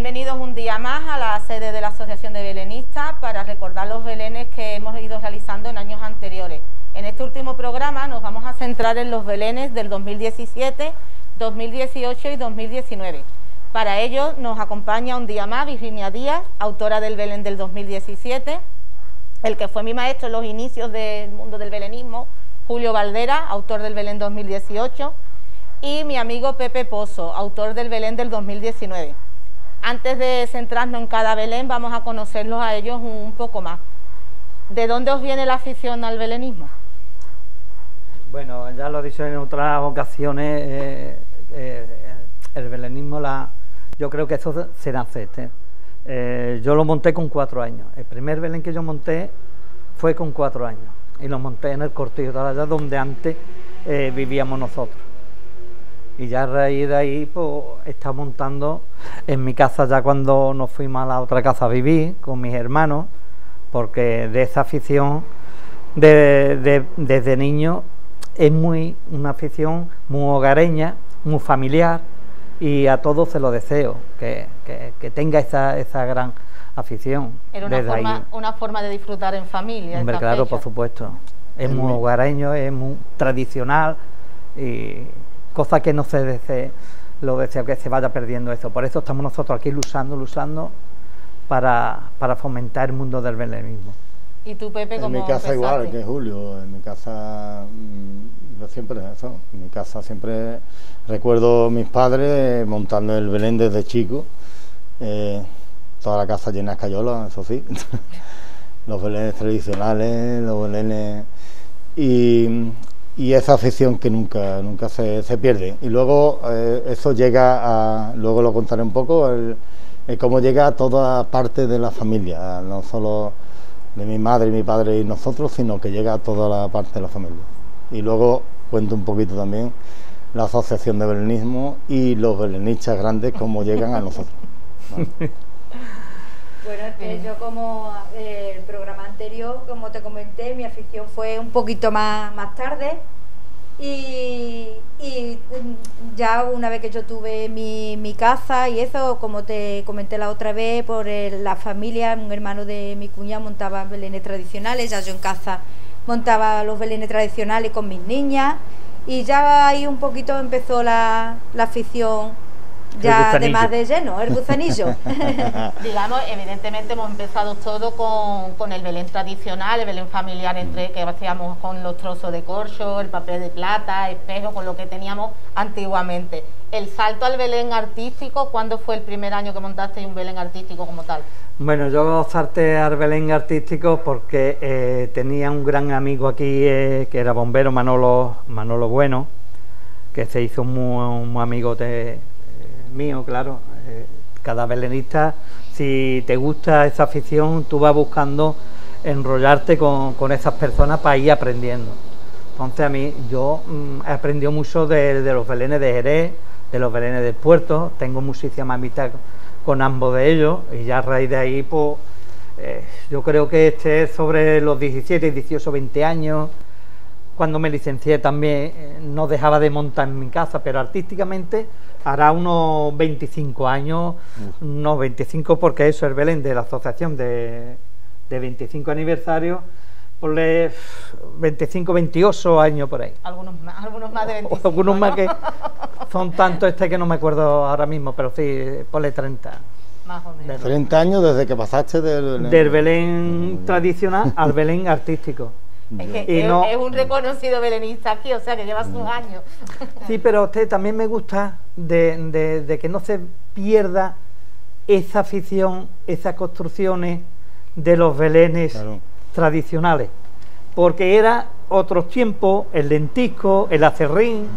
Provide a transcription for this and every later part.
Bienvenidos un día más a la sede de la Asociación de Belenistas para recordar los belenes que hemos ido realizando en años anteriores. En este último programa nos vamos a centrar en los belenes del 2017, 2018 y 2019. Para ello nos acompaña un día más Virginia Díaz, autora del Belén del 2017, el que fue mi maestro en los inicios del mundo del belenismo, Julio Valdera, autor del Belén 2018, y mi amigo Pepe Pozo, autor del Belén del 2019. Antes de centrarnos en cada Belén, vamos a conocerlos a ellos un poco más. ¿De dónde os viene la afición al belenismo? Bueno, ya lo he dicho en otras ocasiones, eh, eh, el belenismo, la, yo creo que eso se nace. Eh, yo lo monté con cuatro años. El primer Belén que yo monté fue con cuatro años y lo monté en el Cortillo de donde antes vivíamos nosotros. Y ya a raíz de ahí, pues, está montando en mi casa ya cuando nos fuimos a la otra casa a vivir con mis hermanos, porque de esa afición desde niño es muy una afición muy hogareña, muy familiar y a todos se lo deseo, que, tenga esa, esa gran afición. Era una forma, una forma de disfrutar en familia. Hombre, claro, por supuesto. Es muy hogareño, es muy tradicional y cosa que no se desea, lo desea que se vaya perdiendo eso. Por eso estamos nosotros aquí luchando, luchando para, para fomentar el mundo del belenismo. ¿Y tú, Pepe, cómo En mi casa igual que Julio, en mi casa mm, siempre eso, en mi casa siempre recuerdo a mis padres montando el Belén desde chico, eh, toda la casa llena de escayolas, eso sí, los Belenes tradicionales, los Belenes... Y, y esa afición que nunca nunca se, se pierde. Y luego eh, eso llega a luego lo contaré un poco el, cómo llega a toda parte de la familia no solo de mi madre mi padre y nosotros sino que llega a toda la parte de la familia. Y luego cuento un poquito también la asociación de belenismo y los belenistas grandes cómo llegan a nosotros Bueno, es que yo como eh, el programa anterior, como te comenté, mi afición fue un poquito más, más tarde. Y, mm, ya una vez que yo tuve mi, mi, casa y eso, como te comenté la otra vez, por la familia, un hermano de mi cuña montaba belenes tradicionales, ya yo en casa montaba los belenes tradicionales con mis niñas. Y ya ahí un poquito empezó la, la afición ya de más de lleno, el gusanillo. Digamos, evidentemente hemos empezado todo con, el Belén tradicional, el Belén familiar entre que hacíamos con los trozos de corcho, el papel de plata, espejo, con lo que teníamos antiguamente. El salto al Belén artístico, ¿cuándo fue el primer año que montaste un Belén artístico como tal? Bueno, yo salté al Belén artístico porque eh, tenía un gran amigo aquí eh, que era bombero, Manolo, Manolo Bueno, que se hizo muy, muy amigo de, mío, claro. Eh, cada belenista, si te gusta esa afición, tú vas buscando enrollarte con, esas personas para ir aprendiendo. Entonces a mí yo mm, he aprendido mucho de, los belenes de Jerez, de los belenes del puerto, tengo muchísima amistad con ambos de ellos y ya a raíz de ahí pues eh, yo creo que este es sobre los 17, 18, 20 años. Cuando me licencié también eh, no dejaba de montar en mi casa, pero artísticamente hará unos 25 años, unos 25 porque eso es Belén de la asociación de, de 25 aniversario, ponle 25, 28 años por ahí. Algunos más, algunos más de 25. algunos más que son tantos este que no me acuerdo ahora mismo, pero sí, ponle 30. Más o menos. 30 años desde que pasaste del Del Belén tradicional al Belén artístico. Es un reconocido belenista aquí, o sea que lleva sus años. Sí, pero a usted también me gusta de, que no se pierda esa afición, esas construcciones de los belenes tradicionales, porque era otros tiempos, el lentisco, el acerrín,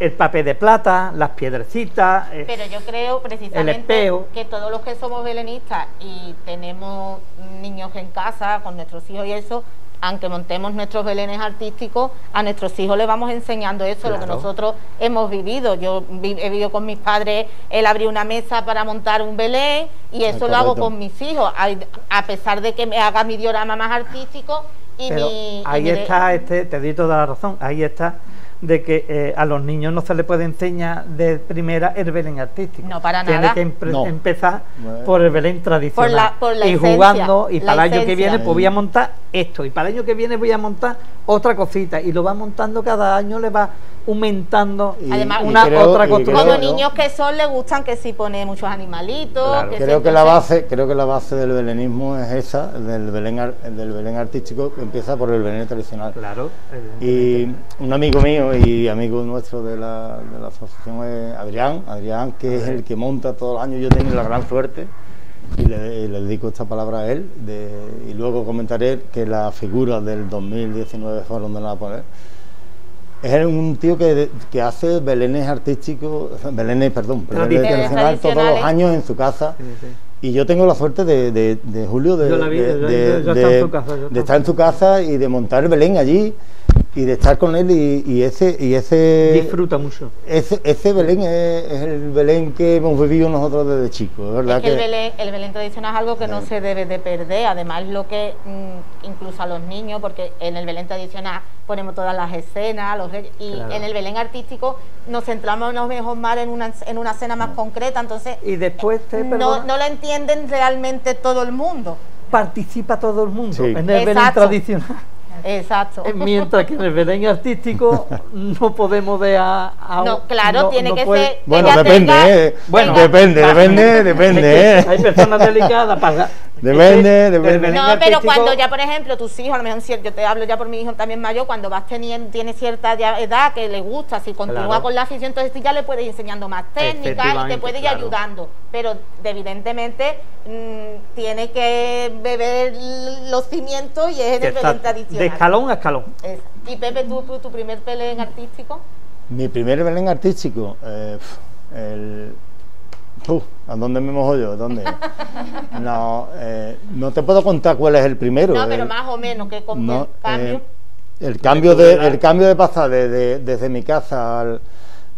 el papel de plata, las piedrecitas. Eh, pero yo creo precisamente que todos los que somos belenistas y tenemos niños en casa con nuestros hijos y eso, aunque montemos nuestros belenes artísticos, a nuestros hijos les vamos enseñando eso, lo que nosotros hemos vivido. Yo he vivido con mis padres, él abrió una mesa para montar un belén y eso lo hago con mis hijos, a pesar de que me haga mi diorama más artístico y mi... Ahí está, este, te doy toda la razón, ahí está de que eh, a los niños no se les puede enseñar de primera el Belén artístico. No, para Tiene nada. que empre- No. empezar Bueno. por el Belén tradicional. Por la- por la y esencia, jugando, y para el año que viene pues voy a montar esto, y para el año que viene voy a montar otra cosita, y lo va montando cada año, le va aumentando Y- Además, una creo- otra y construcción. Como niños que son, le gustan que si pone muchos animalitos. Claro. que Creo que la base, creo que la base del belenismo es esa, del Belén, del Belén artístico, que empieza por el Belén tradicional. Claro. Y un amigo mío y amigo nuestro de la, de la asociación es Adrián, Adrián que es el que monta todos los años, yo tengo la gran suerte y le, y le dedico esta palabra a él de- y luego comentaré que la figura del 2019 fue donde la a poner. Es un tío que, que hace belenes artísticos, belenes, perdón, belenes Tradicionales. todos los años en su casa. Sí, sí. Y yo tengo la suerte de, de- de Julio de, de- de- de- de estar en su casa y de montar el Belén allí y de estar con él y, y ese y ese Disfruta mucho. ese, ese Belén es, es el Belén que hemos vivido nosotros desde chicos, es ¿verdad? Es que el que- Belén, el Belén tradicional es algo que no Sí. se debe de perder, además lo que mm, incluso a los niños, porque en el Belén tradicional ponemos todas las escenas, los reyes, y Claro. en el Belén artístico nos centramos no mejor más en una, en una escena más concreta, entonces Y después te no, no lo entienden realmente todo el mundo. participa todo el mundo Sí. en el Belén tradicional. Exacto. Eh, Mientras que en el Belén artístico no podemos ver a, a- No, claro, no- tiene no que puede- ser- Bueno, depende, tenga- eh. Bueno, depende, depende, depende, eh. Hay personas delicadas para. Depende, el depende. No, pero artístico- cuando ya, por ejemplo, tus hijos, a lo mejor yo te hablo ya por mi hijo también mayor, cuando vas teniendo, tiene cierta edad que le gusta, si continúa Claro. con la afición, entonces tú ya le puedes ir enseñando más técnicas y te Efectivamente, puede ir claro. ayudando. Pero evidentemente mm, tiene que beber los cimientos y es en el tradicional. de escalón a escalón. Esa. Y Pepe, ¿tú, tú- tu primer Belén artístico? Mi primer Belén artístico, eh, el... ¿A dónde me mojo yo? ¿Dónde? No, eh, no te puedo contar cuál es el primero. no, pero el- más o menos, que con no, el cambio. eh, el cambio de el cambio de pasar de, de- desde mi casa al-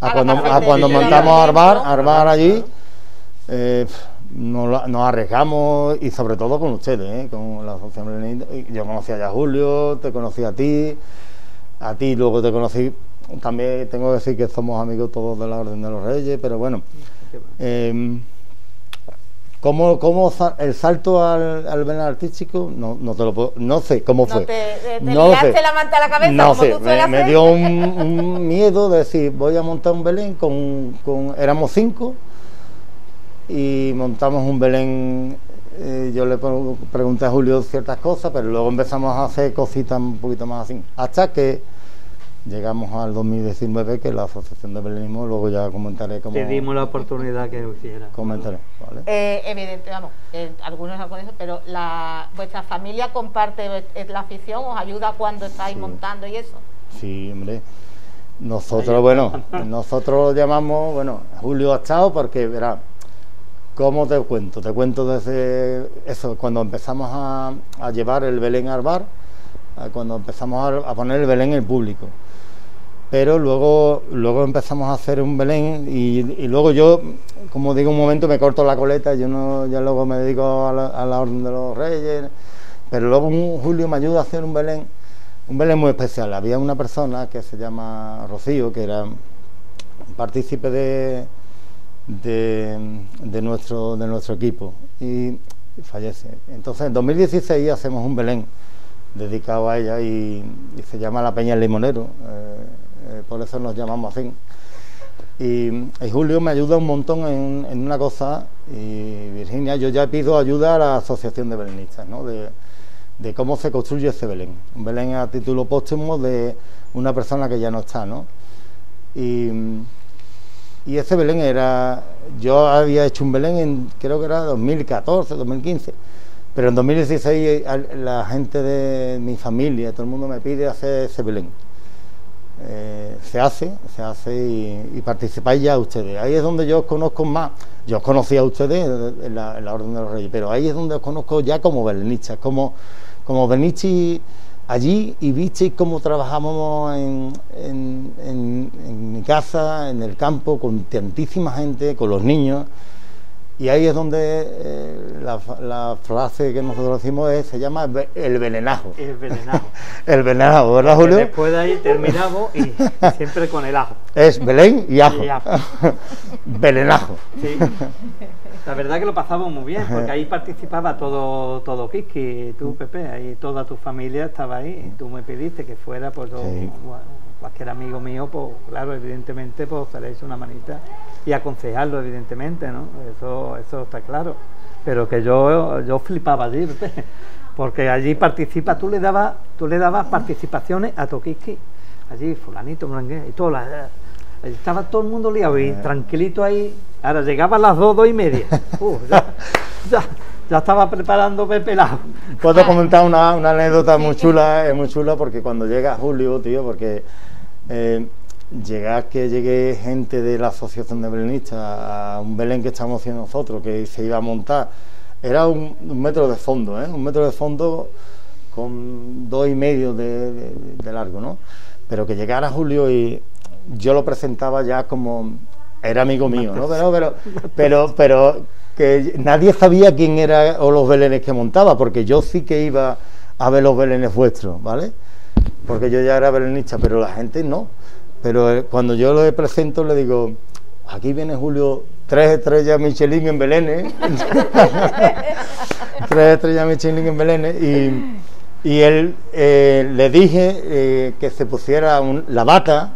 A a, cuando, a cuando montamos a armar, claro. armar allí eh, nos, nos arriesgamos y sobre todo con ustedes eh, con la asociación yo conocí a Julio te conocí a ti a ti luego te conocí también tengo que decir que somos amigos todos de la Orden de los Reyes pero bueno eh, ¿Cómo, cómo el salto al, al Belén artístico? No, no te lo puedo, no sé cómo fue. te- te- te No lo liaste sé. la manta a la cabeza, No como sé, tú me, me dio un, un miedo de decir, voy a montar un Belén con, con éramos cinco y montamos un Belén. eh, yo le pre- pregunté a Julio ciertas cosas, pero luego empezamos a hacer cositas un poquito más así. Hasta que llegamos al 2019, que la Asociación de Belenismo, luego ya comentaré cómo. Te dimos la oportunidad que lo hiciera. Comentaré, ¿vale? Eh, evidente, vamos, eh, algunos no pero la, vuestra familia comparte eh, la afición, os ayuda cuando estáis Sí. montando y eso. Sí, hombre. Nosotros, bueno, nosotros lo llamamos, bueno, Julio ha estado porque, verá, ¿cómo te cuento? Te cuento desde eso, cuando empezamos a, a llevar el Belén al bar, cuando empezamos a, a poner el Belén en público. Pero luego, luego empezamos a hacer un Belén y, luego yo, como digo, un momento me corto la coleta, yo no, ya luego me dedico a la, Orden de los Reyes, pero luego Julio me ayuda a hacer un Belén, un Belén muy especial. Había una persona que se llama Rocío, que era partícipe de, de, nuestro, de nuestro equipo y fallece. Entonces en 2016 hacemos un Belén dedicado a ella y, y se llama La Peña del Limonero, eh, eh, por eso nos llamamos así. Y, Julio me ayuda un montón en, una cosa y Virginia, yo ya pido ayuda a la Asociación de Belenistas, ¿no? de, cómo se construye ese Belén. Un Belén a título póstumo de una persona que ya no está, ¿no? Y, y ese Belén era, yo había hecho un Belén en, creo que era 2014, 2015, pero en 2016 al- la gente de mi familia, todo el mundo me pide hacer ese Belén. Eh, se hace, se hace y, y participáis ya ustedes. Ahí es donde yo os conozco más. Yo os conocía a ustedes en la, en la Orden de los Reyes, pero ahí es donde os conozco ya como belenistas, como, como allí y visteis cómo trabajamos en, en- en- en mi casa, en el campo, con tantísima gente, con los niños. Y ahí es donde eh, la, frase que nosotros decimos es, se llama el venenajo. El venenajo. el venenajo, ¿verdad, Julio? después de ahí terminamos y siempre con el ajo. Es Belén y ajo. Velenajo. Sí. La verdad que lo pasamos muy bien, porque ahí participaba todo, todo Kiski, tú, Pepe, ahí toda tu familia estaba ahí, y tú me pediste que fuera, pues cualquier amigo mío, pues claro, evidentemente, pues haréis una manita y aconsejarlo, evidentemente, ¿no? Eso, eso está claro. Pero que yo, yo flipaba allí, porque allí participa, tú le dabas, tú le dabas participaciones a Tokiski, allí, fulanito, y todas las estaba todo el mundo liado y tranquilito ahí. Ahora llegaba a las dos, dos y media. ya, estaba preparando Pepe Lado. Puedo comentar una, anécdota muy chula, es muy chula porque cuando llega Julio, tío, porque eh, llegar que llegue gente de la Asociación de Belenistas a un Belén que estamos haciendo nosotros, que se iba a montar, era un, metro de fondo, ¿eh? un metro de fondo con dos y medio de largo, ¿no? Pero que llegara Julio y yo lo presentaba ya como era amigo mío, ¿no? Pero, pero, pero, pero que nadie sabía quién era o los belenes que montaba, porque yo sí que iba a ver los belenes vuestros, ¿vale? Porque yo ya era belenista, pero la gente no. Pero eh, cuando yo lo presento le digo, aquí viene Julio, tres estrellas Michelin en Belén, tres estrellas Michelin en Belén, y, y él eh, le dije eh, que se pusiera la bata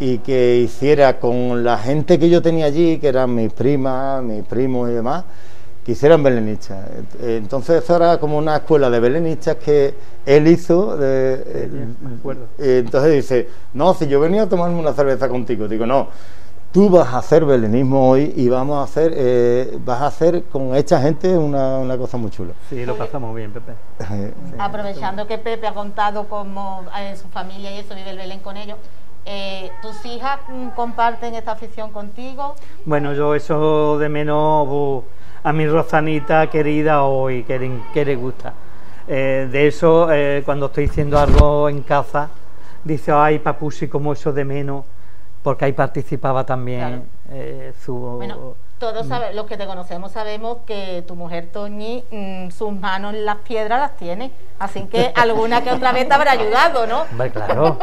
y que hiciera con la gente que yo tenía allí, que eran mis primas, mis primos y demás, que hicieran belenistas. Entonces eso era como una escuela de belenistas que él hizo. De, entonces dice, no, si yo venía a tomarme una cerveza contigo, digo, no, tú vas a hacer belenismo hoy y vamos a hacer, eh, vas a hacer con esta gente una, una, cosa muy chula. Sí, lo pasamos bien, Pepe. Aprovechando que Pepe ha contado cómo en su familia y eso vive el Belén con ellos, eh, ¿Tus hijas mm, comparten esta afición contigo? Bueno, yo eso de menos a mi Rosanita querida hoy, que, que le gusta. Eh, de eso, eh, cuando estoy haciendo algo en casa, dice, ay, papusi, como eso de menos, porque ahí participaba también su... Bueno, todos mm. los que te conocemos sabemos que tu mujer Toñi, mm, sus manos en las piedras las tiene, así que alguna que otra vez te habrá ayudado, ¿no? claro.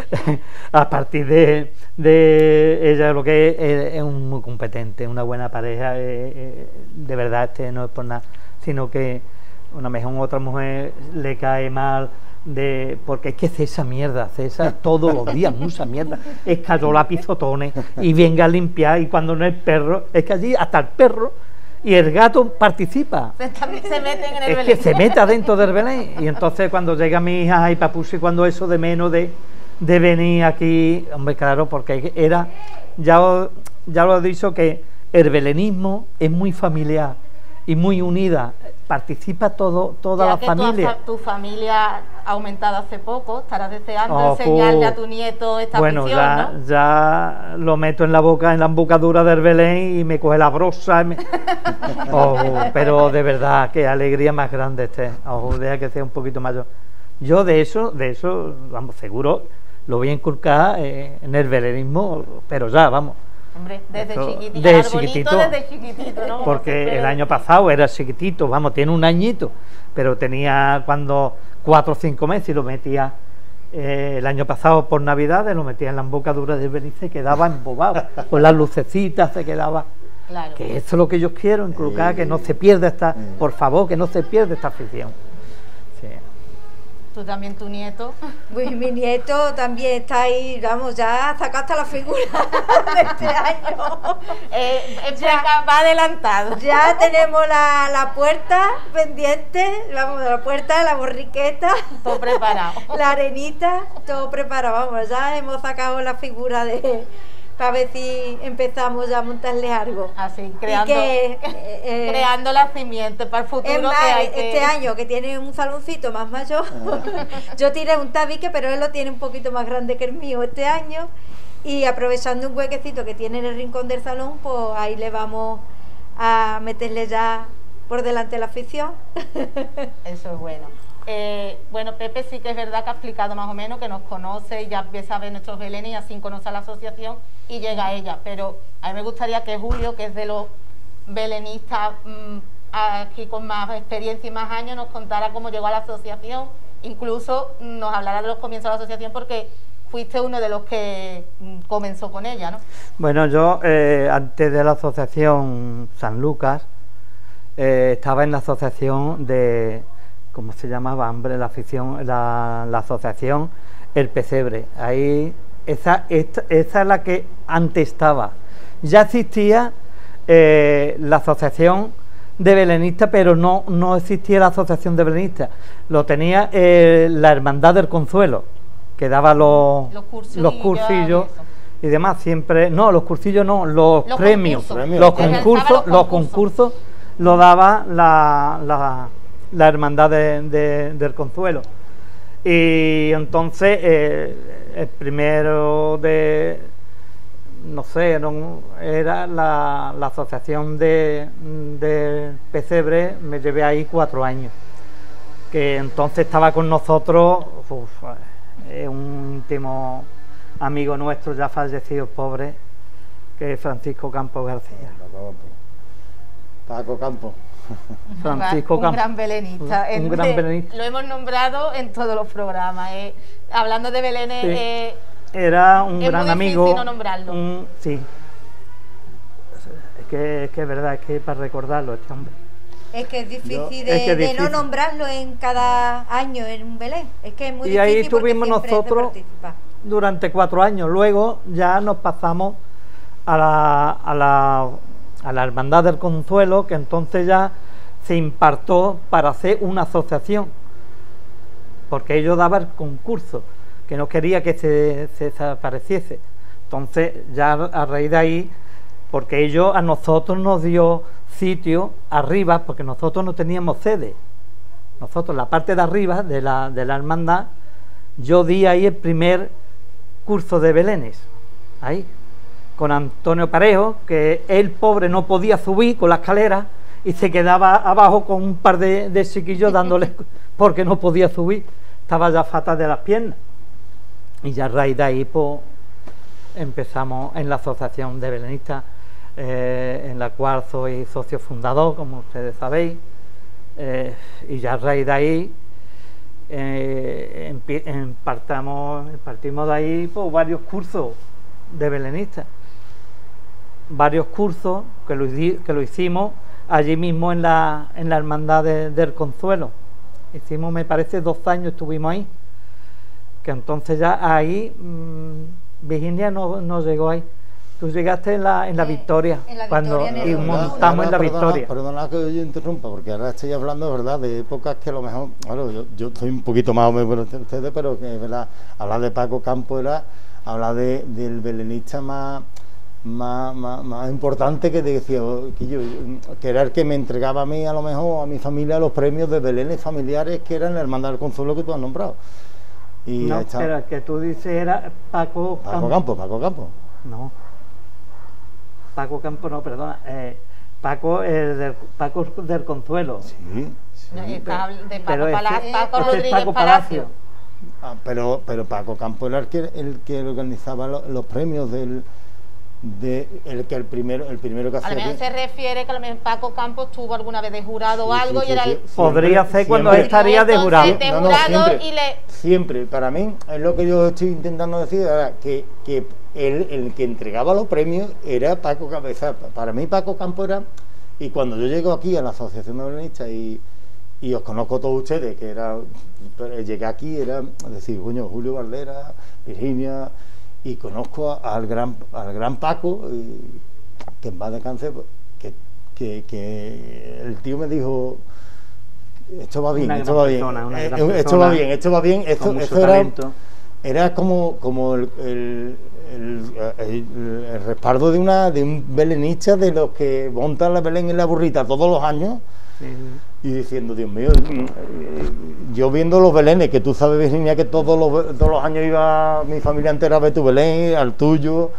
a partir de, de, ella lo que es, es, muy competente, una buena pareja, eh, eh, de verdad este no es por nada, sino que una mejor otra mujer le cae mal de porque es que esa mierda, César todos los días mucha mierda, es que la pisotones y venga a limpiar y cuando no es perro, es que allí hasta el perro y el gato participa. Se, meten en el es que se mete adentro del Belén y entonces cuando llega mi hija y papusi cuando eso de menos de de venir aquí, hombre, claro, porque era, ya, ya lo he dicho, que el belenismo es muy familiar y muy unida, participa todo, toda la familia. Tu, tu familia aumentado hace poco, estarás deseando oh, enseñarle a tu nieto esta bueno, ya, ya lo meto en la boca, en la embocadura del Belén y me coge la brosa. Oh, pero de verdad, qué alegría más grande este. Ojo, deja que sea un poquito mayor. Yo de eso, de eso, vamos, seguro, lo voy a inculcar eh, en el velerismo, pero ya, vamos. Hombre, desde chiquitito. Desde chiquitito. Desde chiquitito ¿no? Porque el año pasado era chiquitito, vamos, tiene un añito, pero tenía cuando cuatro o cinco meses y lo metía eh, el año pasado por Navidades, lo metía en la embocadura del Belice y se quedaba embobado, con las lucecitas se quedaba. Claro. Que esto es lo que yo quiero, inculcar, que no se pierda esta, por favor, que no se pierda esta afición. Tú también, tu nieto. Pues mi nieto también está ahí, vamos, ya sacaste la figura de este año. Eh, ya, va adelantado. Ya tenemos la, la, puerta pendiente, vamos, la puerta, la borriqueta. Todo preparado. La arenita, todo preparado, vamos, ya hemos sacado la figura de para ver si empezamos ya a montarle algo. Así, creando, eh, eh, creando la simiente para el futuro. este año que tiene un saloncito más mayor, yo tiré un tabique, pero él lo tiene un poquito más grande que el mío este año. Y aprovechando un huequecito que tiene en el rincón del salón, pues ahí le vamos a meterle ya por delante la afición. Eso es bueno. Eh, bueno, Pepe sí que es verdad que ha explicado más o menos que nos conoce ya sabe nuestros belenes y así conoce a la asociación y llega a ella. Pero a mí me gustaría que Julio, que es de los belenistas mm, aquí con más experiencia y más años, nos contara cómo llegó a la asociación, incluso nos hablara de los comienzos de la asociación porque fuiste uno de los que mm, comenzó con ella, ¿no? Bueno, yo eh, antes de la asociación San Lucas eh, estaba en la asociación de, ¿cómo se llamaba? Hombre, la afición, la, la asociación El Pesebre. Ahí, esa, esta- esa es la que antes estaba. Ya existía eh, la asociación de belenistas, pero no, no existía la asociación de belenistas. Lo tenía eh, la Hermandad del Consuelo, que daba los, Los cursillos los cursillos y demás. Siempre, no, los cursillos no, los, Los premios, concursos. los concursos, los los concursos lo daba la, la, la Hermandad de- de- del Consuelo. Y entonces eh, el primero de, no sé, era la, la asociación de, de Pesebre, me llevé ahí cuatro años. Que entonces estaba con nosotros, eh, un íntimo amigo nuestro ya fallecido, pobre, que es Francisco Campos García. Paco Campo. Francisco un Campos. gran belenista. Un En- gran belenista. Lo hemos nombrado en todos los programas. eh. Hablando de Belenes, Sí. eh, Era un Es gran muy difícil amigo. no nombrarlo. un- sí. Es que, es que es verdad, es que para recordarlo este hombre. Es que es difícil, Yo- de, Es que es de no difícil. nombrarlo en cada año en un Belén. Es que es muy Y difícil. ahí porque estuvimos nosotros durante cuatro años. Luego ya nos pasamos a la, a la, a la Hermandad del Consuelo, que entonces ya se impartó para hacer una asociación, porque ellos daban el concurso, que no quería que se, se desapareciese. Entonces ya a raíz de ahí, porque ellos a nosotros nos dio sitio arriba, porque nosotros no teníamos sede. Nosotros, la parte de arriba de la, de la hermandad, yo di ahí el primer curso de Belénes, ahí, con Antonio Parejo, que él pobre no podía subir con la escalera y se quedaba abajo con un par de, de chiquillos dándole, porque no podía subir, estaba ya fatal de las piernas. Y ya a raíz de ahí, pues, empezamos en la Asociación de Belenistas, eh, en la cual soy socio fundador, como ustedes sabéis, eh, y ya a raíz de ahí eh, partimos de ahí pues, varios cursos de belenistas, varios cursos que lo, que lo hicimos allí mismo en la, en la Hermandad de- del Consuelo. Hicimos, me parece, dos años estuvimos ahí, que entonces ya ahí mm, Virginia no, no llegó ahí. Tú llegaste en la, en la Eh, Victoria, en la cuando Victoria, en y montamos en la perdona- Victoria. Perdona que yo interrumpa, porque ahora estoy hablando, ¿verdad?, de épocas que a lo mejor, claro, yo, yo soy un poquito más o menos que ustedes, pero que, ¿verdad?, hablar de Paco Campo era hablar de, del belenista más, más, más, más importante que decía, oh, que, yo, que era el que me entregaba a mí, a lo mejor, a mi familia, los premios de belenes familiares que eran la Hermandad del Consuelo que tú has nombrado. Y No, pero el que tú dices era Paco, Paco Campo, Paco Campo. No. Paco Campo, no, perdona. eh, Paco, el del, Paco del Consuelo. Sí, sí. no, está de Paco, pero este- Paco este es Rodríguez Paco Palacio. Ah, pero, pero Paco Campo era el que, el que organizaba lo- los premios del de el que el primero el primero que A lo hacía mejor se refiere que a lo mejor Paco Campos tuvo alguna vez de jurado o Sí, algo sí, y era sí, el... Podría ser cuando siempre- estaría de jurado. No, no, siempre. y le... siempre para mí es lo que yo estoy intentando decir que, que el, el que entregaba los premios era Paco Campo o sea, para mí Paco Campo era y cuando yo llego aquí a la asociación de belenistas y, y os conozco todos ustedes que era llegué aquí era decir coño Julio Valdera Virginia y conozco a- al gran al gran Paco y, que en paz descanse pues, que, que, que el tío me dijo esto va bien, esto gran va bien, persona, eh, esto va bien, esto va bien, esto, era, era como, como el, el, el- el- el respaldo de una de un belenista de los que montan la Belén en la burrita todos los años. Sí, y diciendo, Dios mío, eh, yo viendo los Belenes, que tú sabes, Virginia, que todos los, todos los años iba mi familia entera a ver tu Belén, al tuyo,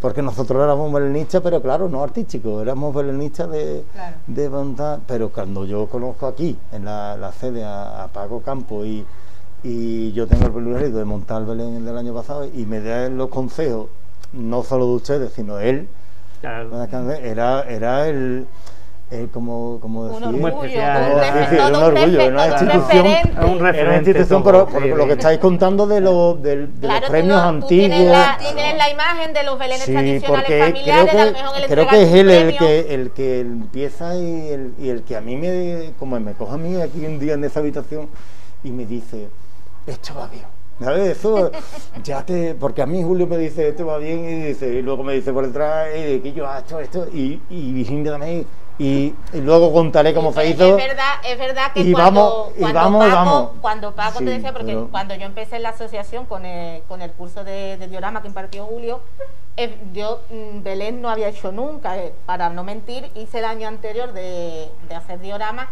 porque nosotros éramos belenistas, pero claro, no artísticos, éramos belenistas de, Claro. de montar, pero cuando yo conozco aquí, en la, la sede, a, a Paco Campo y, y yo tengo el privilegio de montar el Belén del año pasado y me da los consejos, no solo de ustedes, sino de él, claro. era, era el, es como, como decir, un orgullo, especial, un, ¿eh? orgullo, una un institución, referente. un es una referente institución, pero sí, por lo que estáis contando de, lo, del- de Claro, los tú premios tú antiguos. Tienes la, tienes la imagen de los belenes Sí, tradicionales porque familiares, creo a lo que, mejor él creo que es él el que, el que empieza y el, y el que a mí me, como me coge a mí aquí un día en esa habitación y me dice, esto va bien. ¿Sabes? Eso ya te. Porque a mí Julio me dice, esto va bien, y, dice, y luego me dice por detrás, eh, que yo he hecho esto, y, y Virginia también, y, y luego contaré cómo se hizo. Es verdad, es verdad que y cuando, vamos, y cuando vamos, Paco, vamos. cuando Paco Sí, te decía, porque pero- cuando yo empecé en la asociación con el, con el curso de, de diorama que impartió Julio, eh, yo mm, Belén no había hecho nunca, eh, para no mentir, hice el año anterior de, de hacer diorama,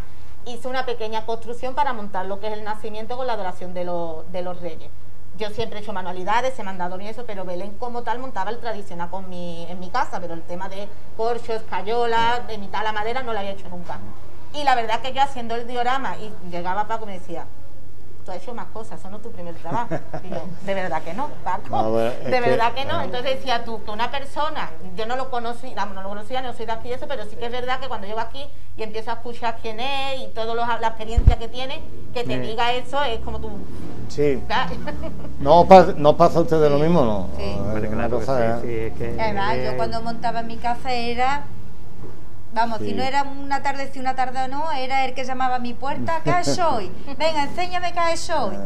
hice una pequeña construcción para montar lo que es el nacimiento con la adoración de, los de los reyes. Yo siempre he hecho manualidades, he mandado y eso, pero Belén como tal montaba el tradicional con mi, en mi casa, pero el tema de corcho, escayola, de mitad la madera no lo había hecho nunca. Y la verdad que yo haciendo el diorama y llegaba Paco y me decía, tú has hecho más cosas, eso no es tu primer trabajo. Y yo, de verdad que no, Paco, No, bueno, es de verdad que no. bueno. Entonces decía tú, que una persona, yo no lo conocí, vamos, no lo conocía, no soy de aquí y eso, pero sí que es verdad que cuando llego aquí y empiezo a escuchar quién es y toda la experiencia que tiene, que te Sí. diga eso es como tú. Sí. ¿No, os pas- ¿No pasa a ustedes lo mismo no? Sí. Claro cosa, sí, sí, es que- Además, eh, yo cuando montaba en mi casa era. Vamos, Sí. si no era una tarde sí, una tarde o no, era el que llamaba a mi puerta, ¿qué soy? Venga, enséñame qué soy.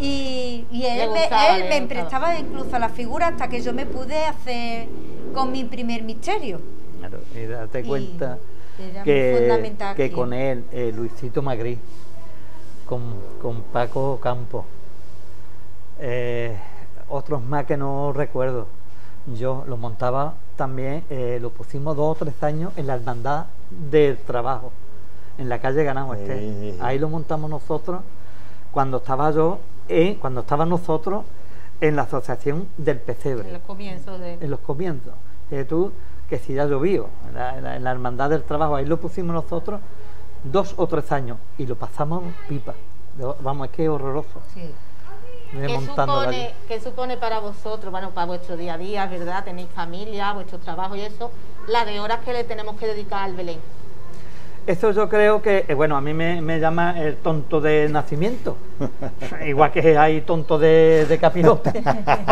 Y, y él, me, él me emprestaba incluso la figura hasta que yo me pude hacer con mi primer misterio. Claro, y date cuenta que, que aquí. con él, eh, Luisito Magri, con, con Paco Campo, eh, otros más que no recuerdo, yo lo montaba también, eh, lo pusimos dos o tres años en la hermandad del trabajo, en la calle Ganado Sí, Este. sí, sí. Ahí lo montamos nosotros cuando estaba yo, en, cuando estaba nosotros en la asociación del pesebre En los comienzos de... en los comienzos. Que tú, que si ya llovió, en la, en la- en la hermandad del trabajo, ahí lo pusimos nosotros dos o tres años y lo pasamos pipa. Vamos, es que es horroroso. ¿Qué supone. ¿Qué supone para vosotros, bueno, para vuestro día a día, verdad? Tenéis familia, vuestro trabajo y eso, la de horas que le tenemos que dedicar al Belén. Eso yo creo que, eh, bueno, a mí me, me llama el tonto de nacimiento. Igual que hay tonto de, de capirote.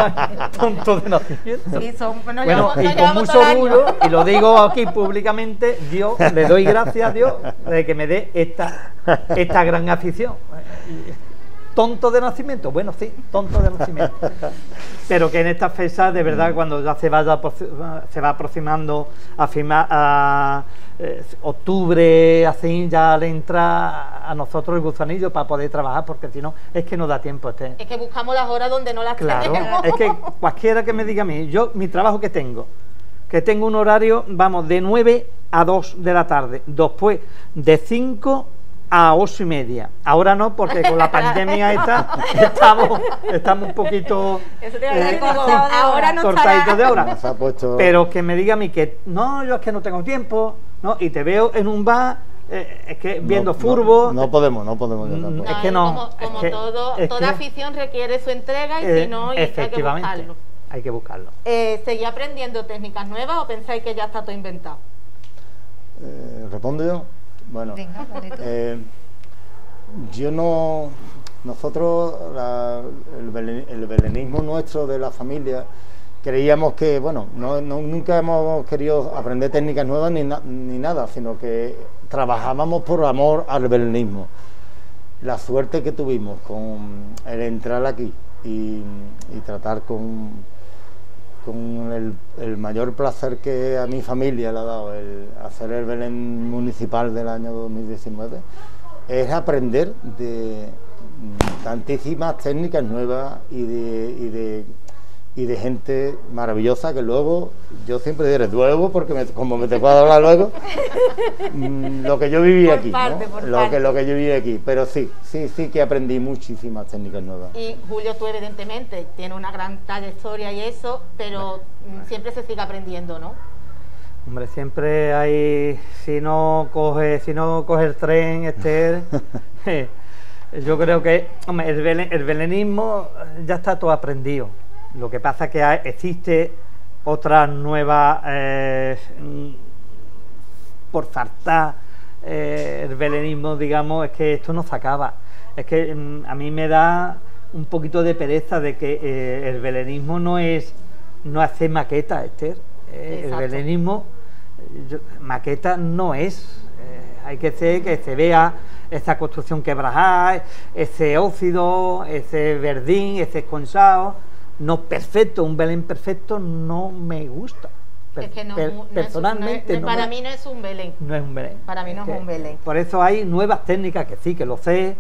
tonto de nacimiento. Sí, son, nos Bueno, llevamos- y con mucho orgullo, y lo digo aquí públicamente, Dios, le doy gracias a Dios de que me dé esta, esta gran afición. ¿Tonto de nacimiento? Bueno, sí, tonto de nacimiento. Pero que en estas fechas, de verdad, cuando ya se vaya se va aproximando a, firmar, a eh, octubre, así, ya le entra a nosotros el gusanillo para poder trabajar, porque si no, es que no da tiempo. Este, Es que buscamos las horas donde no las Claro, tenemos. es que cualquiera que me diga a mí, yo mi trabajo que tengo, que tengo un horario, vamos, de 9 a 2 de la tarde, después de 5 a 8 y media. Ahora no, porque con la pandemia esta estamos, estamos un poquito Eso te iba a decir, eh, ahora hora. no cortaditos de hora. Pero que me diga a mí que no, yo es que no tengo tiempo, ¿no? Y te veo en un bar, eh, es que no- viendo no- furbo. No, podemos, no podemos. yo Mm, es que no, Como, es como que- todo, es toda que- afición requiere su entrega y eh, si no, y hay que buscarlo. hay que buscarlo. Eh, ¿Seguís aprendiendo técnicas nuevas o pensáis que ya está todo inventado? Eh, ¿Respondo yo? Bueno, Venga, eh, yo no. Nosotros, la- el, belen- el belenismo nuestro de la familia, creíamos que, bueno, no, no- nunca hemos querido aprender técnicas nuevas ni, na- ni nada, sino que trabajábamos por amor al belenismo. La suerte que tuvimos con el entrar aquí y, y tratar con, con el, mayor placer que a mi familia le ha dado el hacer el Belén municipal del año 2019 es aprender de tantísimas técnicas nuevas y de, y de gente maravillosa que luego, yo siempre diré luego, porque me- como me te puedo hablar luego, mm, lo que yo viví Por aquí, ¿no? parte, por lo, parte. que, lo que yo viví aquí, pero sí, sí, sí que aprendí muchísimas técnicas nuevas. Y Julio, tú evidentemente tienes una gran trayectoria y eso, pero mm, siempre se sigue aprendiendo, ¿no? Hombre, siempre hay, si no coge, si no coge el tren, Esther, yo creo que hombre, el, belen- el belenismo ya está todo aprendido. Lo que pasa es que hay- existe otra nueva eh, por saltar eh, el belenismo, digamos, es que esto no se acaba. Es que mm, a mí me da un poquito de pereza de que eh, el belenismo no es no hace maqueta, Esther. El belenismo, maqueta no es. hay que hacer que se vea esa construcción quebrajada, ese óxido, ese verdín, ese esconchado. No perfecto, un Belén perfecto no me gusta. es que no, personalmente para mí no es un Belén. No es un Belén. Para mí no es, un Belén. Por eso hay nuevas técnicas que sí, que lo sé.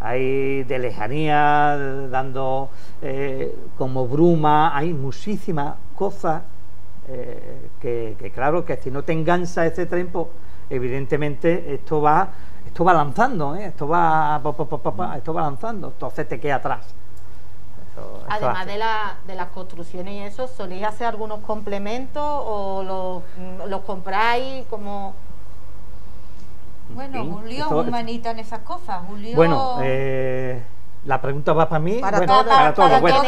Hay de lejanía, dando eh, como bruma, hay muchísimas cosas eh, que, claro, que si no te engancha ese tren, pues, evidentemente esto va esto va lanzando, ¿eh? esto va esto va lanzando, entonces te queda atrás. Además de, la, de las construcciones y eso, ¿solís hacer algunos complementos o los, los compráis como...? Bueno, Julio, un manita en esas cosas. Julio... Bueno, eh, la pregunta va para mí. Para, bueno, para, todo, bueno.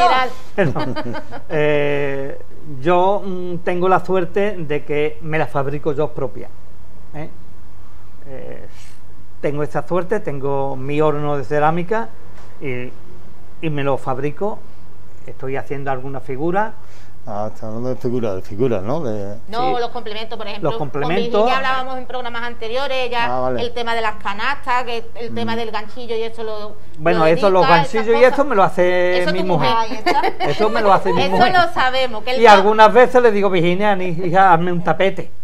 eh, yo mm, tengo la suerte de que me la fabrico yo propia. ¿eh? eh tengo esta suerte, tengo mi horno de cerámica y, me lo fabrico. Estoy haciendo alguna figura. Ah, está hablando de figuras, de figuras, ¿no? no, los complementos, por ejemplo. Los complementos. ya hablábamos en programas anteriores, ya ah, el tema de las canastas, que el tema mm. del ganchillo y eso lo. Bueno, eso, los ganchillos y eso me lo hace mi mujer. Eso me lo hace mi mujer. Eso lo sabemos. y algunas veces le digo, Virginia, hija, hazme un tapete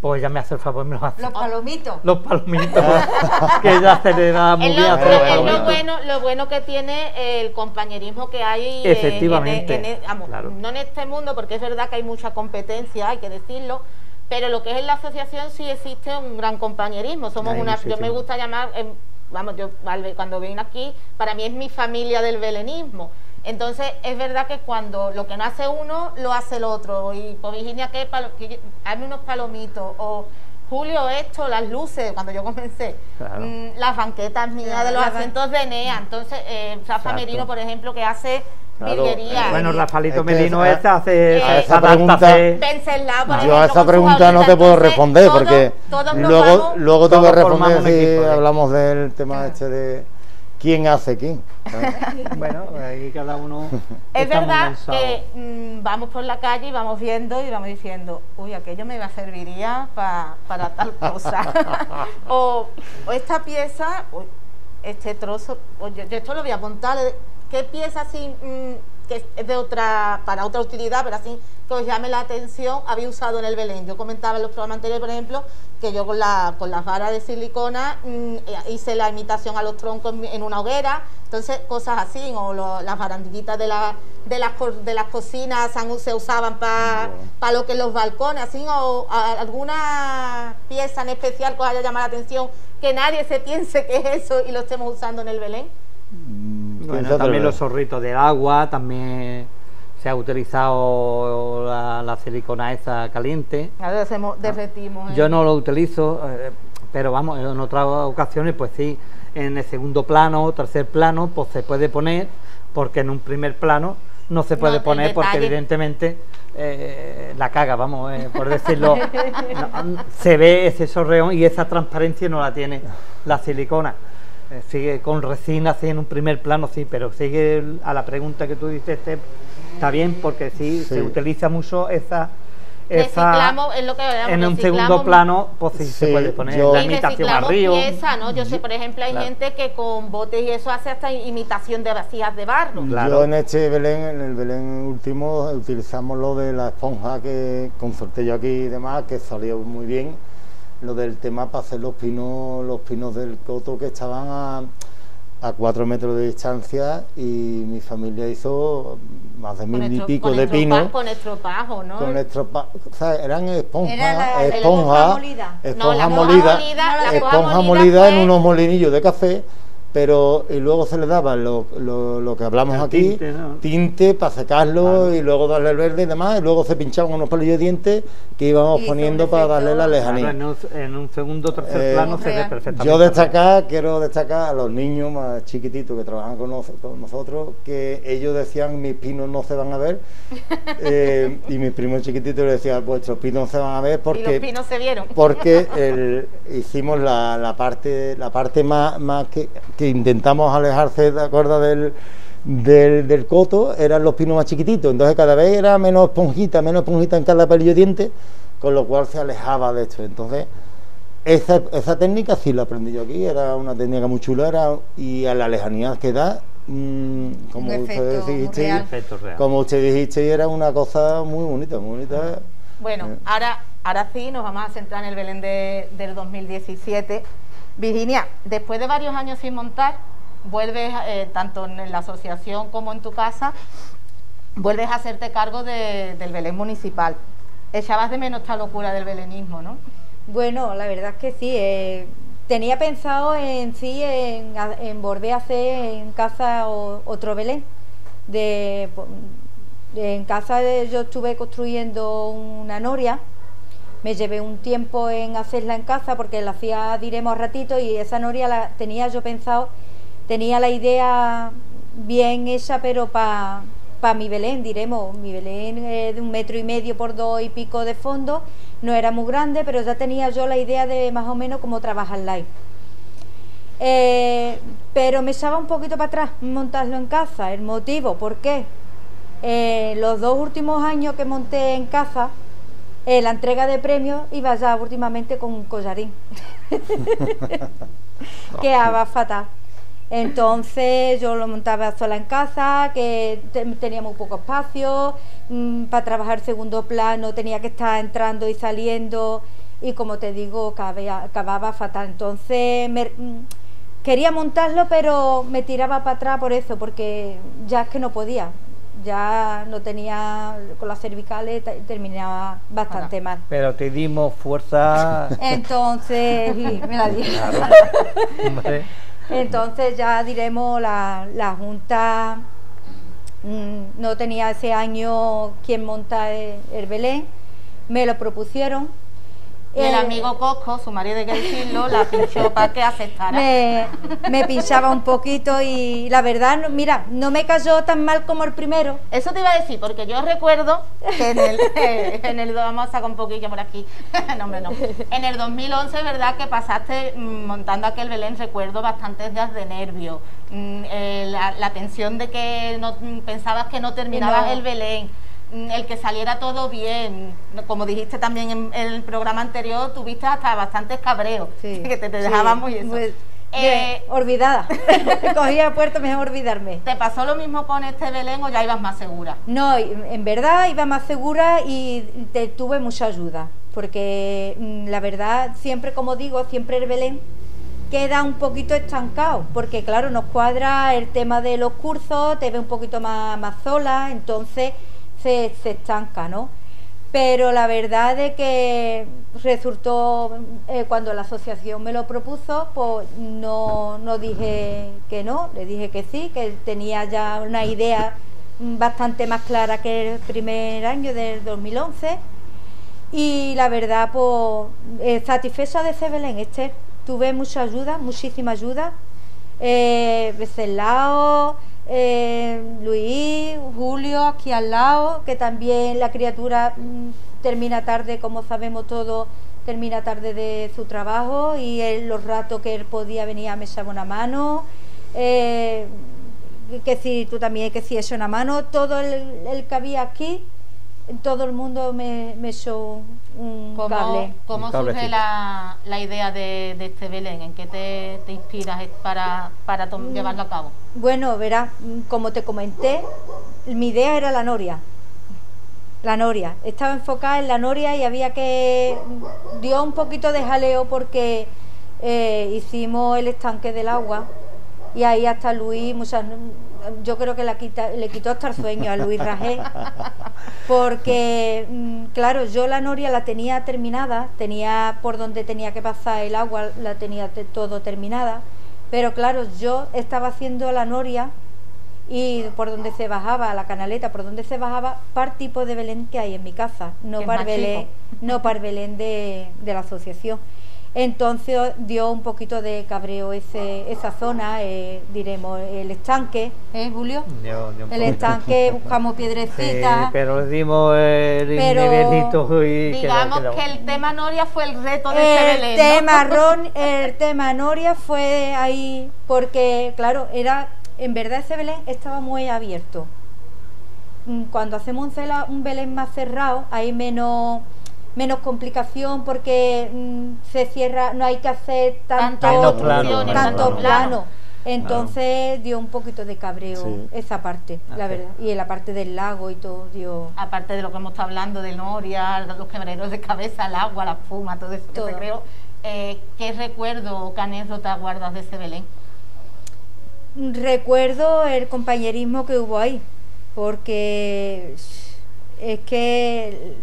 pues ya me hace el favor me lo hace. Los palomitos. Los palomitos, que ya se le da muy bien. Lo, lo, bueno, lo bueno que tiene el compañerismo que hay Efectivamente, no en este mundo, porque es verdad que hay mucha competencia, hay que decirlo, pero lo que es en la asociación sí existe un gran compañerismo. Somos una, yo me gusta llamar, em, vamos, yo cuando vine aquí, para mí es mi familia del belenismo entonces, es verdad que cuando lo que no hace uno, lo hace el otro. Y por pues, Virginia, ¿qué? hazme unos palomitos. O Julio, esto, las luces, cuando yo comencé. Mm, las banquetas mías de los asientos de NEA. Entonces, eh, Rafa Merino, por ejemplo, que hace Claro, bueno, Rafaelito Medino esa, este hace a esa pregunta yo a esa pregunta no te puedo responder porque luego luego te voy a responder si hablamos del tema este de quién hace quién. bueno, ahí cada uno. Es verdad que mm, vamos por la calle y vamos viendo y vamos diciendo, uy, aquello me va a serviría para tal cosa. o, esta pieza, este trozo, yo, esto lo voy a apuntar, ¿qué pieza así mm, que es de otra, para otra utilidad, pero así que os llame la atención, había usado en el Belén? Yo comentaba en los programas anteriores, por ejemplo, que yo con, la, con las varas de silicona mm, eh, hice la imitación a los troncos en una hoguera, entonces cosas así, o las barandillitas de, la, de, las, de las cocinas se usaban para lo que los balcones, así, o alguna pieza en especial que os haya llamado la atención, que nadie se piense que es eso y lo estemos usando en el Belén. Mm, bueno, también los zorritos de agua, también se ha utilizado la, silicona esa caliente. A hacemos, ah. derretimos. ¿eh? Yo no lo utilizo, eh, pero vamos, en otras ocasiones, pues sí, en el segundo plano o tercer plano, pues se puede poner, porque en un primer plano no se puede poner, porque evidentemente eh, la caga, vamos, por decirlo. se ve ese sorreón y esa transparencia no la tiene la silicona. Sigue con resina, así en un primer plano, sí, pero sigue a la pregunta que tú dices, este, está bien porque sí, se utiliza mucho esa esa es lo que en un segundo plano pues sí, se puede poner yo, la imitación al río. pieza, ¿no? yo sé por ejemplo hay gente que con botes y eso hace hasta imitación de vacías de barro. Yo en este Belén en el Belén último utilizamos lo de la esponja que consulté yo aquí y demás que salió muy bien lo del tema para hacer los pinos los pinos del coto que estaban a a cuatro metros de distancia y mi familia hizo más de mil y pico de pinos. con estropajo, ¿no? Con estropajo, o sea, eran esponjas, esponja, esponja, molida, esponja molida, en unos molinillos de café, pero y luego se le daba lo, lo, lo que hablamos El aquí, tinte, ¿no? tinte para secarlo y luego darle el verde y demás, y luego se pinchaban unos palillos de dientes que íbamos poniendo para darle la Claro, lejanía. en, un, en un segundo o tercer Eh, plano se ve real. perfectamente. Yo destacar, quiero destacar a los niños más chiquititos que trabajan con, nos- con nosotros, que ellos decían mis pinos no se van a ver, eh, y mis primos chiquititos le decían vuestros pinos no se van a ver Y los porque pinos se vieron. porque el- hicimos la, la parte la parte más, más que, que intentamos alejarse de acuerdo del, del, del coto eran los pinos más chiquititos. Entonces cada vez era menos esponjita menos esponjita en cada pelillo de diente con lo cual se alejaba de esto. Entonces esa, esa técnica sí la aprendí yo aquí. Era una técnica muy chula era- y a la lejanía que da mm, como muy dijiste como usted dijiste era una cosa muy bonita muy bonita. Bueno, Eh. ahora, ahora sí nos vamos a centrar en el Belén de- del 2017. Virginia, después de varios años sin montar, vuelves, eh, tanto en la asociación como en tu casa, vuelves a hacerte cargo de- del Belén municipal. Echabas de menos esta locura del belenismo, ¿no? Bueno, la verdad es que sí. eh, tenía pensado en sí en, en volver a hacer en casa o- otro Belén. En casa de- yo estuve construyendo una noria. Me llevé un tiempo en hacerla en casa porque la hacía diremos ratito y esa noria la tenía yo pensado, tenía la idea bien hecha, pero para mi Belén, diremos, mi Belén de un metro y medio por dos y pico de fondo, no era muy grande, pero ya tenía yo la idea de más o menos cómo trabajarla. Eh, pero me echaba un poquito para atrás montarlo en casa. El motivo, ¿por qué? Eh, los dos últimos años que monté en casa, eh, la entrega de premios iba ya últimamente con un collarín. Quedaba fatal. Entonces yo lo montaba sola en casa, que te- tenía muy poco espacio, mm, para trabajar segundo plano tenía que estar entrando y saliendo y como te digo, acababa fatal. Entonces me- mm, quería montarlo pero me tiraba para atrás por eso, porque ya es que no podía, ya no tenía, con las cervicales te- terminaba bastante mal. Pero te dimos fuerza. Entonces, y me la di. Claro. Hombre. Entonces ya diremos la, la Junta mm, no tenía ese año quien monta el, el Belén, me lo propusieron. Y el amigo Cosco, su marido hay que decirlo, la pinchó para que aceptara. me, me pinchaba un poquito y la verdad, no- mira, no me cayó tan mal como el primero. Eso te iba a decir, porque yo recuerdo que en el, en el vamos a sacar un poquillo por aquí, no hombre no, en el 2011, ¿verdad? Que pasaste mm, montando aquel Belén, recuerdo bastantes días de nervio, mm, eh, la, la tensión de que no, mm, pensabas que no terminabas no. el Belén, el que saliera todo bien, como dijiste también en, el programa anterior, tuviste hasta bastantes cabreos, Sí, que te, te sí, dejaban muy eso. muy- Eh, olvidada. Cogía puerto, mejor olvidarme. ¿Te pasó lo mismo con este Belén o ya ibas más segura? No, en verdad iba más segura y te tuve mucha ayuda, porque mm, la verdad, siempre como digo, siempre el Belén queda un poquito estancado, porque claro, nos cuadra el tema de los cursos, te ve un poquito más, más sola, entonces se, se estanca, ¿no? Pero la verdad es que resultó, eh, cuando la asociación me lo propuso, pues no, no dije que no, le dije que sí, que tenía ya una idea bastante más clara que el primer año del 2011. Y la verdad, pues, eh, satisfecha de ese Belén, Esther. Tuve mucha ayuda, muchísima ayuda. Eh, Becelao, eh, Luis, Julio, aquí al lado, que también la criatura mm, termina tarde, como sabemos todos, termina tarde de su trabajo y él, los ratos que él podía venir a me echaba una mano. Eh, que si tú también, que si eso una mano, todo el, el que había aquí, todo el mundo me, me echó un ¿Cómo, cable. cómo Un surge la, la idea de, de este Belén? ¿En qué te, te inspiras para, para Mm. llevarlo a cabo? Bueno, verás, como te comenté, mi idea era la noria. La noria. Estaba enfocada en la noria y había que. dio un poquito de jaleo porque eh, hicimos el estanque del agua y ahí hasta Luis, muchas, yo creo que la quita- le quitó hasta el sueño a Luis Rajé. Porque, mm, claro, yo la noria la tenía terminada, tenía por donde tenía que pasar el agua, la tenía te- todo terminada, Pero claro, yo estaba haciendo la noria y por donde se bajaba la canaleta, por donde se bajaba, par tipo de Belén que hay en mi casa, no par Belén, no par Belén de, de la asociación. Entonces dio un poquito de cabreo ese, esa zona, eh, diremos, el estanque, ¿eh, Julio? el estanque, buscamos piedrecitas. Sí, pero dimos el nivelito y Digamos que el tema Noria fue el reto de el ese Tema Ron, el tema Noria fue ahí, porque claro, era, en verdad ese Belén estaba muy abierto. Mm, cuando hacemos un, un Belén más cerrado, hay menos menos complicación porque mm, se cierra, no hay que hacer tanto, tanto plano. Entonces dio un poquito de cabreo esa parte, la verdad. Y en la parte del lago y todo dio. Aparte de lo que hemos estado hablando, de Noria, los quebreros de cabeza, el agua, la espuma, todo eso todo. creo. Eh, ¿Qué recuerdo o qué anécdota guardas de ese Belén? Recuerdo el compañerismo que hubo ahí, porque es que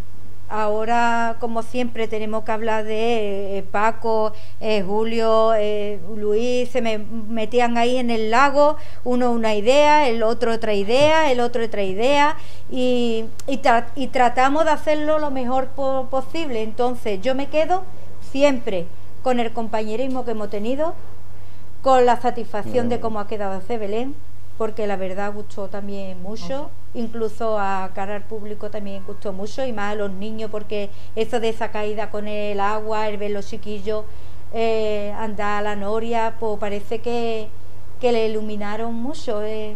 Ahora, como siempre, tenemos que hablar de eh, Paco, eh, Julio, eh, Luis, se me metían ahí en el lago, uno una idea, el otro otra idea, el otro otra idea, y, y, tratamos de hacerlo lo mejor posible. Entonces, yo me quedo siempre con el compañerismo que hemos tenido, con la satisfacción de cómo ha quedado ese Belén, porque la verdad gustó también mucho incluso a cara al público también gustó mucho y más a los niños porque eso de esa caída con el agua, el ver los chiquillos eh, andar a la noria, pues parece que, que le iluminaron mucho. Eh.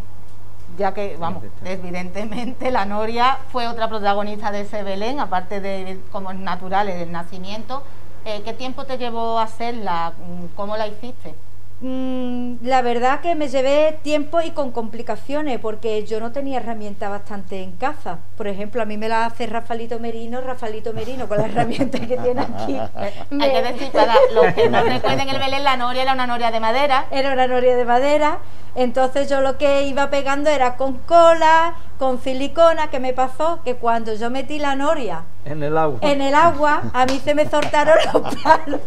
Ya que, vamos, evidentemente la noria fue otra protagonista de ese Belén, aparte de como naturales del nacimiento. Eh, ¿Qué tiempo te llevó a hacerla? ¿Cómo la hiciste? Mm, la verdad que me llevé tiempo y con complicaciones porque yo no tenía herramientas bastante en casa. Por ejemplo, a mí me la hace Rafaelito Merino, Rafaelito Merino con las herramientas que tiene aquí. Hay que decir para los que no recuerden el Belén, la noria era una noria de madera. Era una noria de madera. Entonces yo lo que iba pegando era con cola, con silicona, que me pasó que cuando yo metí la noria en el agua, en el agua a mí se me soltaron los palos.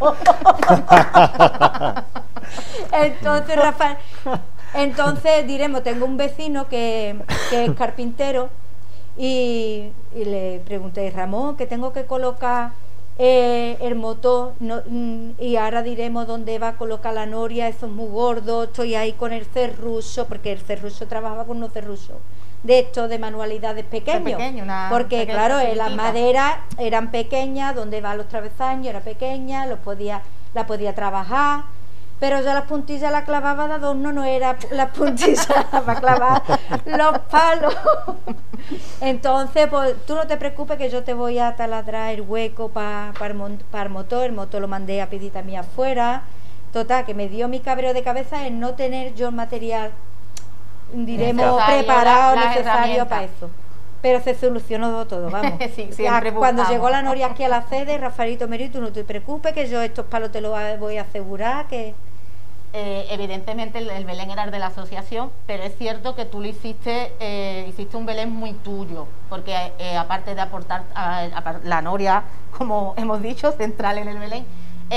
Entonces, Rafael, entonces diremos, tengo un vecino que, es carpintero y, le pregunté, Ramón, que tengo que colocar eh, el motor mm, y ahora diremos dónde va a colocar la noria, eso es muy gordo, estoy ahí con el cerrucho, porque el cerrucho trabajaba con unos cerruchos de estos de manualidades pequeños, porque claro, las maderas eran pequeñas, donde va los travesaños era pequeña, los podía, la podía trabajar, pero ya las puntillas la clavaba de adorno, no era las puntillas para clavar los palos. Entonces, pues tú no te preocupes que yo te voy a taladrar el hueco para el, motor, el motor lo mandé a pedir también afuera. Total, que me dio mi cabreo de cabeza en no tener yo el material, diremos, preparado, necesario para eso pero se solucionó todo, vamos. cuando llegó la Noria aquí a la sede, Rafaelito Merito, no te preocupes, que yo estos palos te los voy a asegurar, que eh, evidentemente el, Belén era de la asociación, pero es cierto que tú lo hiciste, eh, hiciste un Belén muy tuyo, porque eh, aparte de aportar la noria, como hemos dicho, central en el Belén,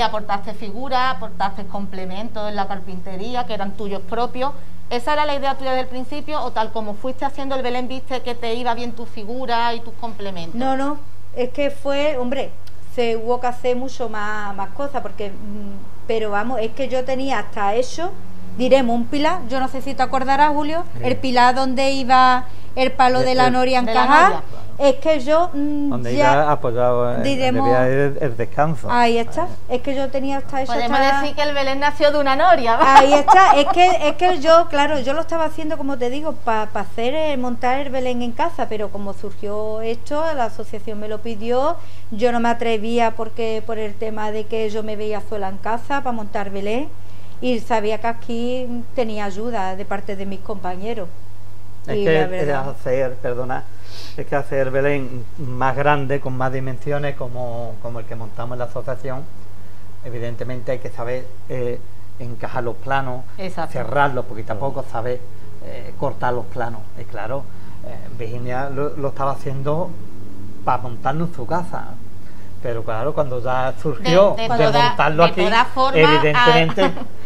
aportaste figuras, aportaste complementos en la carpintería que eran tuyos propios. ¿Esa era la idea tuya del principio o tal como fuiste haciendo el Belén viste que te iba bien tu figura y tus complementos? No, no, es que fue, hombre, se hubo que hacer mucho más, más cosas porque... Mm, pero vamos, es que yo tenía hasta eso, diremos, un pilar, yo no sé si te acordarás, Julio, el pilar donde iba el palo de, la noria encajar, es que yo mm, donde iba apoyado eh, diremos, el, el, descanso. Ahí está, es que yo tenía hasta eso. Podemos decir que el Belén nació de una noria. Ahí está, es que, es que yo, claro, yo lo estaba haciendo, como te digo, para hacer, eh, montar el Belén en casa, pero como surgió esto, la asociación me lo pidió, yo no me atrevía porque por el tema de que yo me veía sola en casa para montar Belén y sabía que aquí tenía ayuda de parte de mis compañeros. Es que es hacer, perdona, es que hacer Belén más grande, con más dimensiones, como, como el que montamos en la asociación, evidentemente hay que saber eh, encajar los planos, cerrarlos poquito a poco, saber eh, cortar los planos. Y claro, eh, Virginia lo, estaba haciendo para montarnos su casa. Pero claro, cuando ya surgió de, montarlo aquí, evidentemente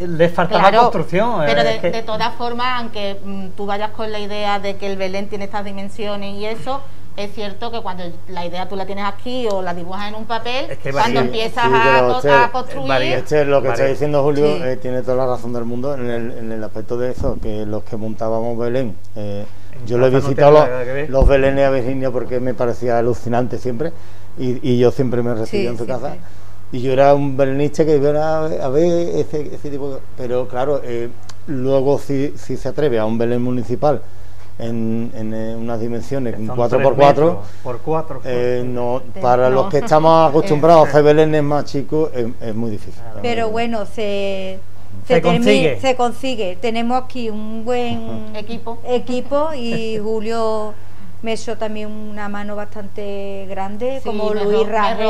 le faltaba construcción. Pero de, todas formas, aunque mm, tú vayas con la idea de que el Belén tiene estas dimensiones y eso, es cierto que cuando la idea tú la tienes aquí o la dibujas en un papel, cuando empiezas a, construir... Este, lo que está diciendo Julio eh, tiene toda la razón del mundo en el, en el, aspecto de eso, que los que montábamos Belén... Eh, yo lo he visitado los, los Belenes a Virginia porque me parecía alucinante siempre y, yo siempre me recibí en su casa. Y yo era un belenista que iba a ver ese, tipo Pero claro, eh, luego si, si se atreve a un Belén municipal en, en, eh, unas dimensiones 4x4, por 4 eh, no, para los que estamos acostumbrados a hacer belenes más chicos es, muy difícil. Pero bueno, se, se, consigue. se consigue. Tenemos aquí un buen equipo, equipo y Julio me echó también una mano bastante grande, como Luis Rangel.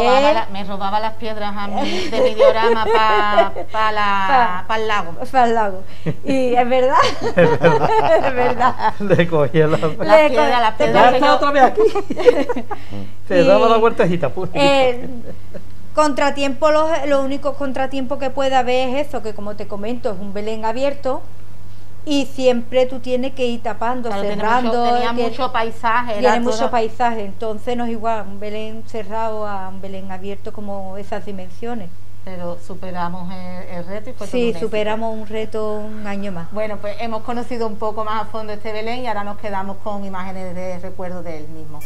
Me robaba, las piedras a mí de mi diorama para pa el lago. Para el lago. Y es verdad. es verdad. Le cogía la, las piedras, las piedras. está otra vez aquí. Se daba la vueltecita. Pues. Eh, contratiempo, los, los únicos contratiempos que puede haber es eso, que como te comento, es un Belén abierto y siempre tú tienes que ir tapando, cerrando. tenía mucho paisaje. Tiene mucho paisaje, entonces no es igual un Belén cerrado a un Belén abierto como esas dimensiones. Pero superamos el, reto y fue Sí, superamos un reto un año más. Bueno, pues hemos conocido un poco más a fondo este Belén y ahora nos quedamos con imágenes de recuerdo de él mismo.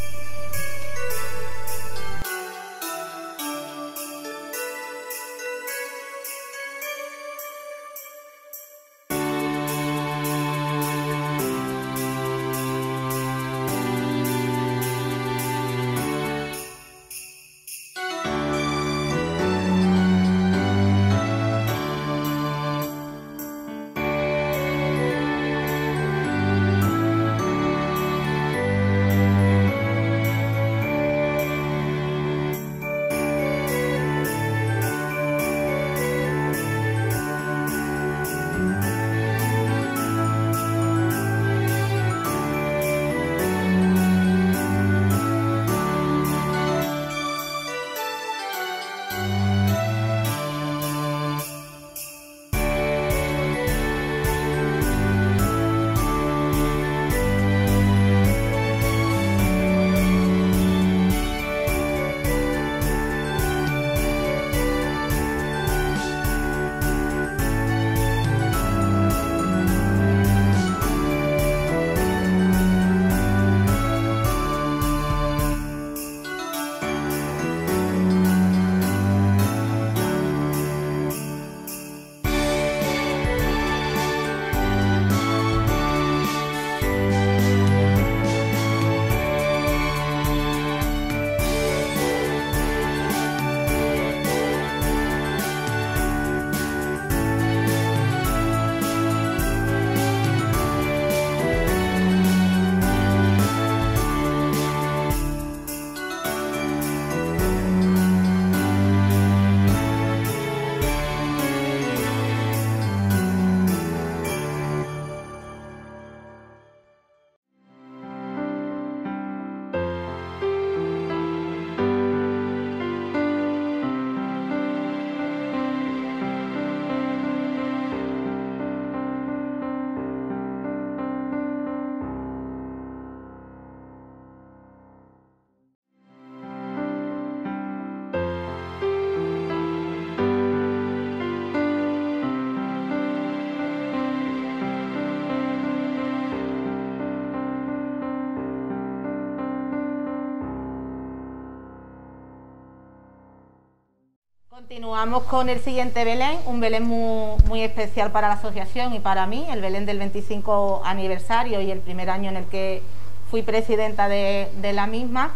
Continuamos con el siguiente Belén, un Belén muy, especial para la asociación y para mí, el Belén del 25 aniversario y el primer año en el que fui presidenta de, la misma,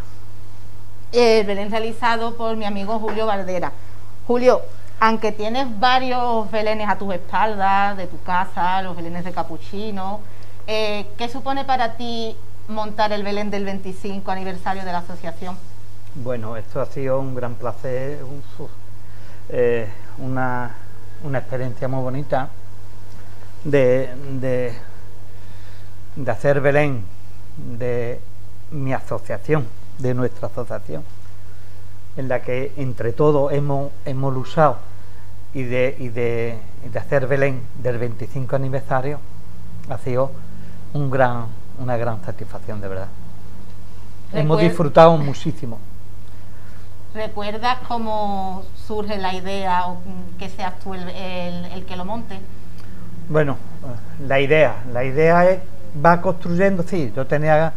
el Belén realizado por mi amigo Julio Valdera. Julio, aunque tienes varios Belenes a tus espaldas, de tu casa, los Belenes de Capuchino, eh, ¿qué supone para ti montar el Belén del 25 aniversario de la asociación? Bueno, esto ha sido un gran placer, un, eh, una, una, experiencia muy bonita de, de, de, hacer Belén de mi asociación, de nuestra asociación, en la que entre todos hemos, hemos luchado y de, y de, de hacer Belén del 25 aniversario ha sido un gran, una gran satisfacción, de verdad. Hemos disfrutado muchísimo. ¿Recuerdas cómo surge la idea o que seas tú el, que lo monte? Bueno, la idea, la idea es, va construyendo, sí, yo tenía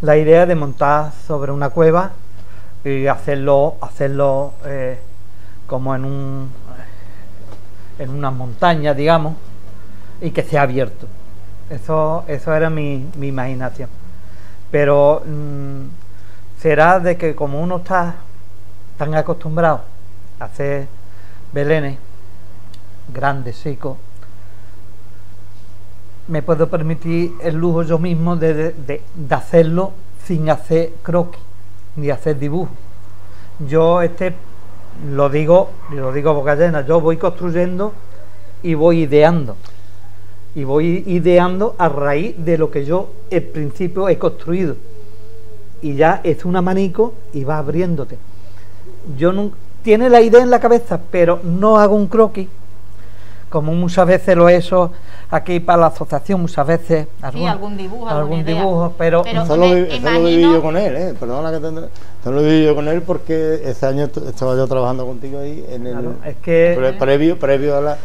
la idea de montar sobre una cueva y hacerlo, hacerlo eh, como en un en una montaña, digamos, y que sea abierto. Eso, eso era mi, mi imaginación. Pero mm, será de que como uno está tan acostumbrado hacer belenes grandes, secos, me puedo permitir el lujo yo mismo de, de- hacerlo sin hacer croquis ni hacer dibujo. Yo este lo digo, lo digo boca llena, yo voy construyendo y voy ideando. Y voy ideando a raíz de lo que yo en principio he construido. Y ya es un abanico y va abriéndote. Yo no tiene la idea en la cabeza, pero no hago un croquis como muchas veces lo he hecho aquí para la asociación, muchas veces algún dibujo, alguna algún idea. dibujo, pero, Pero- Eso lo, eso viví yo con él, ¿eh? Perdona que te... Eso lo viví yo con él porque ese año est- estaba yo trabajando contigo ahí en el... Claro, es que- pre- previo, previo a la...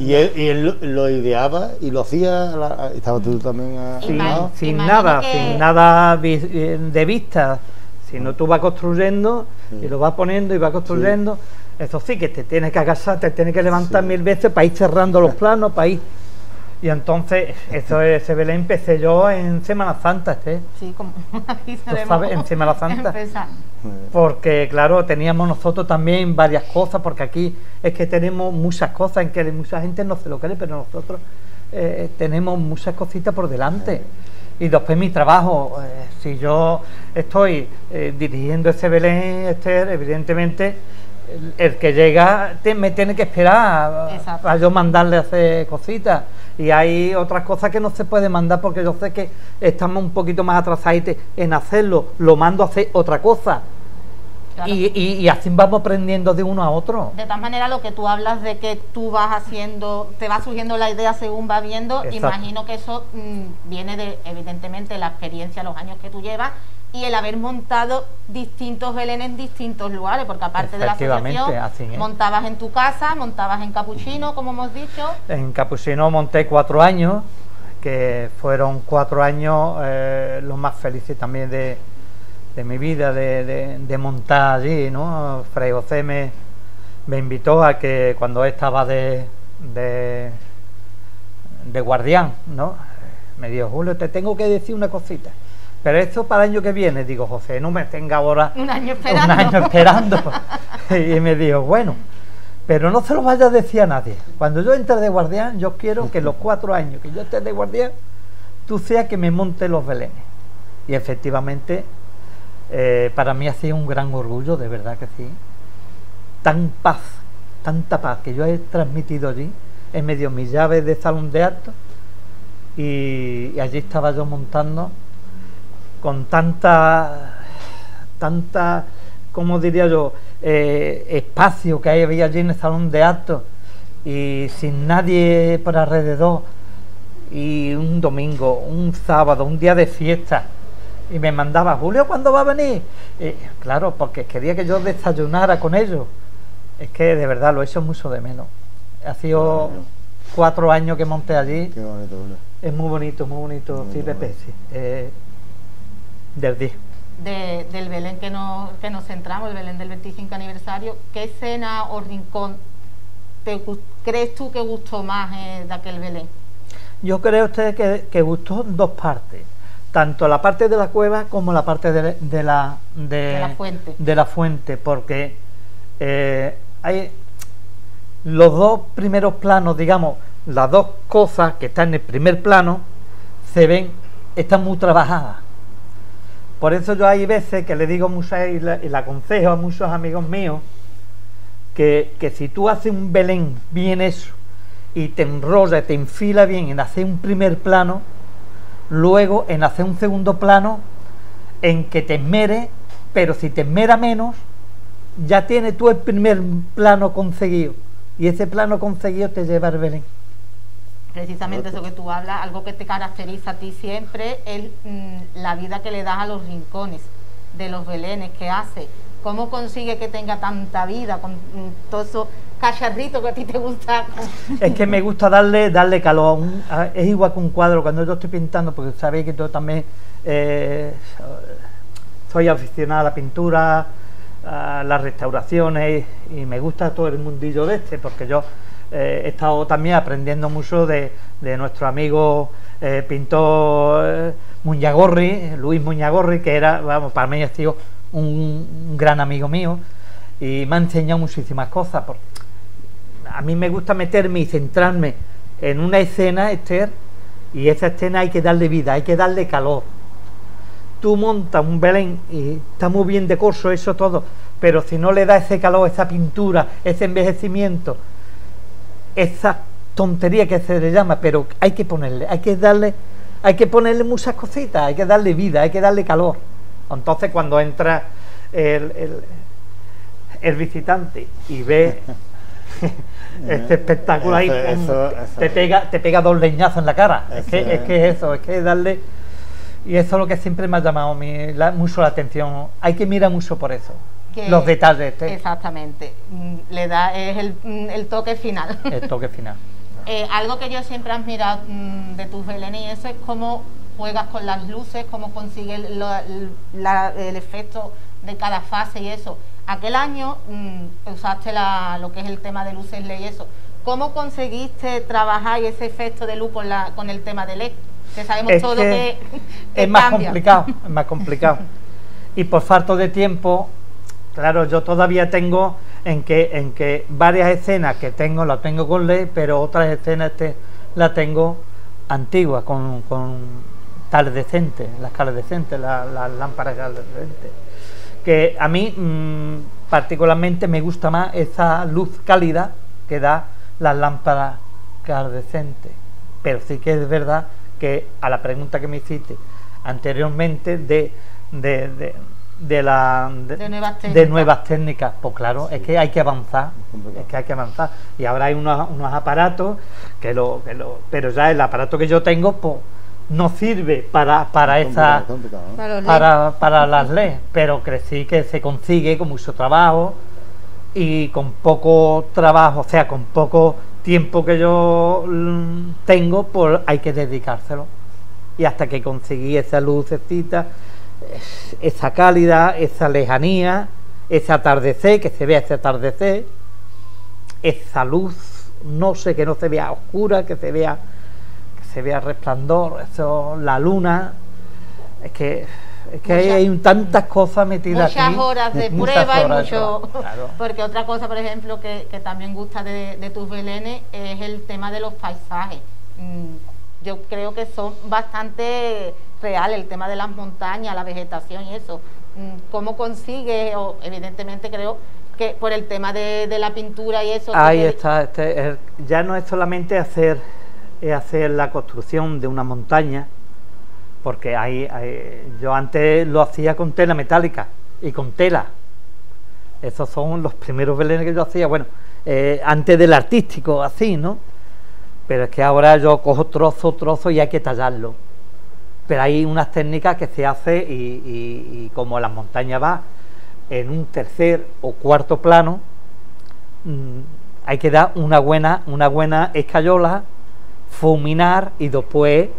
Y él, y él lo, lo ideaba y lo hacía... a la- a- estaba tú también a- Sí, sin, sin nada, que- sin nada eh, de vista, sino tú vas construyendo y lo vas poniendo y vas construyendo. Eso sí, que te tienes que agachar, te tienes que levantar Sí. mil veces para ir cerrando los planos, para ir. Y entonces, eso es, ese Belén empecé yo en Semana Santa, este. Sí, como aquí sabes, en Semana Santa. Empezar. Porque, claro, teníamos nosotros también varias cosas, porque aquí es que tenemos muchas cosas en que mucha gente no se lo cree, pero nosotros eh, tenemos muchas cositas por delante. Y después mi trabajo, eh, si yo estoy eh, dirigiendo ese Belén, Esther, evidentemente el, el que llega te- me tiene que esperar a- Exacto. a yo mandarle a hacer cositas. Y hay otras cosas que no se puede mandar porque yo sé que estamos un poquito más atrasaditos en hacerlo, lo mando a hacer otra cosa. Claro. Y, y- y así vamos aprendiendo de uno a otro. De tal manera, lo que tú hablas de que tú vas haciendo, te va surgiendo la idea según va viendo, Exacto. imagino que eso mm, viene de, evidentemente, la experiencia, los años que tú llevas y el haber montado distintos Belén en distintos lugares, porque aparte de la asociación, montabas en tu casa, montabas en Capuchino, como hemos dicho, En Capuchino monté cuatro años, que fueron cuatro años eh, los más felices también de, de mi vida, de, de- de montar allí, ¿no? Fray José me, me invitó a que cuando estaba de, de, de guardián, ¿no? Me dijo, Julio, te tengo que decir una cosita. Pero esto para el año que viene, digo, José, no me tenga ahora un año esperando. un año esperando. y me dijo, bueno, pero no se lo vaya a decir a nadie. Cuando yo entre de guardián, yo quiero que los cuatro años que yo esté de guardián, tú seas que me monte los belenes. Y efectivamente, eh, para mí ha sido un gran orgullo, de verdad que sí. Tan paz, tanta paz que yo he transmitido allí, en medio de mis llaves de salón de actos, y, allí estaba yo montando con tanta, tanta, como diría yo, eh, espacio que había allí en el salón de actos y sin nadie por alrededor y un domingo, un sábado, un día de fiesta y me mandaba, Julio, ¿cuándo va a venir? Claro, porque quería que yo desayunara con ellos. Es que de verdad lo he hecho mucho de menos. Ha sido cuatro años que monté allí. Qué bonito, Julio. Es muy bonito, muy bonito, Muy sí, Pepe, sí. Eh, del 10. de- del Belén que nos, que nos centramos, el Belén del 25 aniversario, ¿qué escena o rincón te, crees tú que gustó más eh, de aquel Belén? Yo creo usted que, que gustó en dos partes, tanto la parte de la cueva como la parte de, de la, de, De la fuente. de la fuente, porque eh, hay los dos primeros planos, digamos, las dos cosas que están en el primer plano, se ven, están muy trabajadas. Por eso yo hay veces que le digo muchas y le, y le aconsejo a muchos amigos míos que, que si tú haces un Belén bien hecho y te enrolla, te enfila bien en hacer un primer plano, luego en hacer un segundo plano en que te esmere, pero si te esmera menos, ya tienes tú el primer plano conseguido. y ese plano conseguido te lleva al Belén. Precisamente eso que tú hablas, algo que te caracteriza a ti siempre es mm, la vida que le das a los rincones de los belenes que hace. ¿Cómo consigue que tenga tanta vida con mm, todos esos cacharritos que a ti te gusta? Es que me gusta darle, darle calor. Un- es igual que un cuadro cuando yo estoy pintando, porque sabéis que yo también eh, soy aficionado a la pintura, a las restauraciones y me gusta todo el mundillo de este, porque yo eh, he estado también aprendiendo mucho de, de nuestro amigo eh, pintor Muñagorri, Luis Muñagorri, que era, vamos, para mí ha sido un, gran amigo mío y me ha enseñado muchísimas cosas. por- a mí me gusta meterme y centrarme en una escena, Esther, y esa escena hay que darle vida, hay que darle calor. Tú montas un Belén y está muy bien de corso, eso todo, pero si no le da ese calor, esa pintura, ese envejecimiento, esa tontería que se le llama, pero hay que ponerle, hay que darle, hay que ponerle muchas cositas, hay que darle vida, hay que darle calor. Entonces cuando entra el visitante y ve este espectáculo ahí, Eso- eso- te pega, te pega dos leñazos en la cara. Es que, Eso es que es eso, es que darle y eso es lo que siempre me ha llamado a mí la- mucho la atención. Hay que mirar mucho por eso. Que- Los detalles, este, Exactamente. Mm, Le da, es el, mm, el toque final. el toque final. Eh, algo que yo siempre he admirado mm, de tus belenes y eso es cómo juegas con las luces, cómo consigues el efecto de cada fase y eso. Aquel año mm, usaste la- lo que es el tema de luces LED y eso. ¿Cómo conseguiste trabajar ese efecto de luz con, la, con el tema de LED? Que sabemos Es todo que que, que es más cambia. complicado, es más complicado. Y por falta de tiempo, claro, yo todavía tengo en que, en que varias escenas que tengo las tengo con LED, pero otras escenas este, las tengo antiguas, con, con decentes, las decentes, las, las lámparas decentes. Que a mí mm, particularmente me gusta más esa luz cálida que da las lámparas decentes. Pero sí que es verdad que a la pregunta que me hiciste anteriormente de, de, de, de la, De nuevas de técnicas. nuevas técnicas, pues claro, es que hay que avanzar, es que hay que avanzar. Y ahora hay unos, unos aparatos que lo, que lo, pero ya el aparato que yo tengo, pues no sirve para, para Es esa. Para para, las leyes, pero crecí que se consigue con mucho trabajo y con poco trabajo, o sea, con poco tiempo que yo mm, tengo, pues hay que dedicárselo. Y hasta que conseguí esa lucecita, es- esa cálida, esa lejanía, ese atardecer, que se vea ese atardecer, esa luz, no sé, que no se vea oscura, que se vea se vea resplandor, eso, la luna, es que es que hay, Muchas- hay tantas cosas metidas muchas aquí, horas de muchas prueba y horas de mucho claro. porque otra cosa por ejemplo que, que también gusta de, de tus belenes es el tema de los paisajes. Mm, yo creo que son bastante reales el tema de las montañas la vegetación y eso. Mm, cómo consigues o evidentemente creo que por el tema de, de la pintura y eso Ahí está, este, es- ya no es solamente hacer, es hacer la construcción de una montaña, porque ahí- yo antes lo hacía con tela metálica y con tela. Esos son los primeros belenes que yo hacía, bueno, eh, antes del artístico, así, ¿no? Pero es que ahora yo cojo trozo, trozo y hay que tallarlo. Pero hay unas técnicas que se hace y como las montañas va en un tercer o cuarto plano, mm, hay que dar una buena, una buena escayola, fulminar y después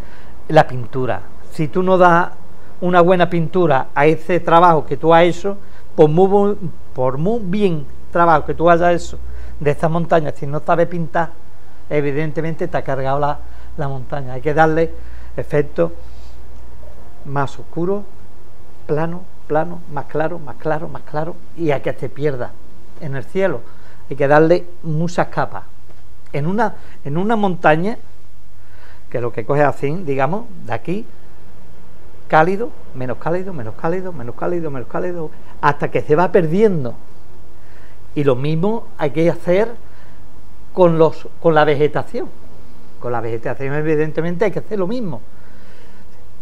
la pintura. Si tú no das una buena pintura a ese trabajo que tú has hecho, por muy, por muy bien trabajo que tú hayas hecho de esa montaña, si no sabes pintar, evidentemente te ha cargado la, montaña. Hay que darle efectos más oscuros, plano, plano, más claro, más claro, más claro, y a que se pierda en el cielo. Hay que darle muchas capas. En una, en una montaña, que lo que coge así, digamos, de aquí, cálido, menos cálido, menos cálido, menos cálido, menos cálido, hasta que se va perdiendo. Y lo mismo hay que hacer con, los, con la vegetación. Con la vegetación, evidentemente, hay que hacer lo mismo.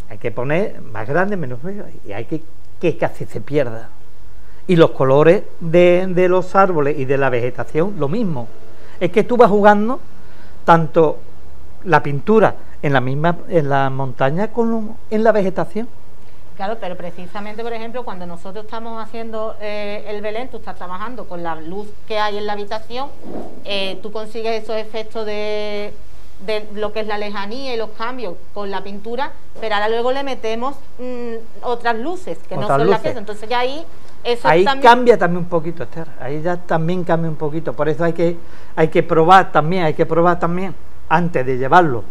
Hay que poner más grande, menos medio, y hay que que casi se pierda. Y los colores de, de los árboles y de la vegetación, lo mismo. Es que tú vas jugando tanto la pintura en la misma en la montaña como en la vegetación. Claro, pero precisamente, por ejemplo, cuando nosotros estamos haciendo eh, el Belén, tú estás trabajando con la luz que hay en la habitación, eh, tú consigues esos efectos de, de, lo que es la lejanía y los cambios con la pintura, pero ahora luego le metemos mm, otras luces que no son las que Entonces ya ahí eso ahí cambia también un poquito, Esther. Ahí ya también cambia un poquito. Por eso hay que hay que probar también, hay que probar también antes de llevarlo,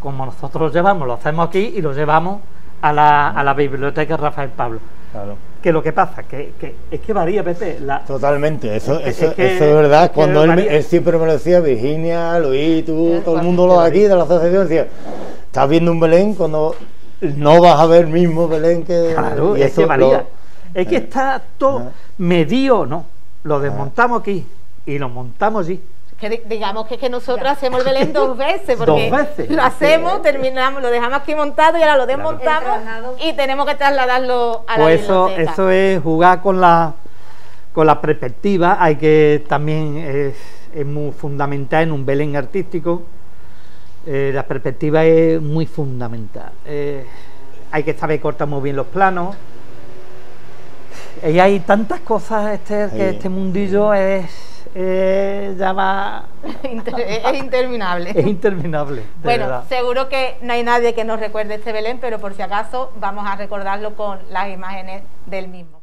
como nosotros lo llevamos, lo hacemos aquí y lo llevamos a la, a la biblioteca Rafael Pablo. Claro. Que lo que pasa, que, que es que varía, Pepe. La... Totalmente, eso, es, eso, es verdad. Cuando él, siempre me lo decía, Virginia, Luis, tú, todo el mundo lo de aquí, de la asociación, decía, estás viendo un Belén cuando no vas a ver el mismo Belén que... Claro, es que varía. Es que está todo medio, ¿no? Lo desmontamos aquí y lo montamos allí que digamos que, que nosotros hacemos el Belén dos veces, porque lo hacemos, terminamos, lo dejamos aquí montado y ahora lo desmontamos y tenemos que trasladarlo a pues la eso, eso es jugar con la con la perspectiva, hay que también es, es muy fundamental en un Belén artístico, eh, la perspectiva es muy fundamental. Eh, hay que saber cortar muy bien los planos. Y hay tantas cosas, Esther, que este mundillo es eh, ya va... es interminable. Es interminable. bueno, seguro que no hay nadie que nos recuerde este Belén, pero por si acaso vamos a recordarlo con las imágenes del mismo.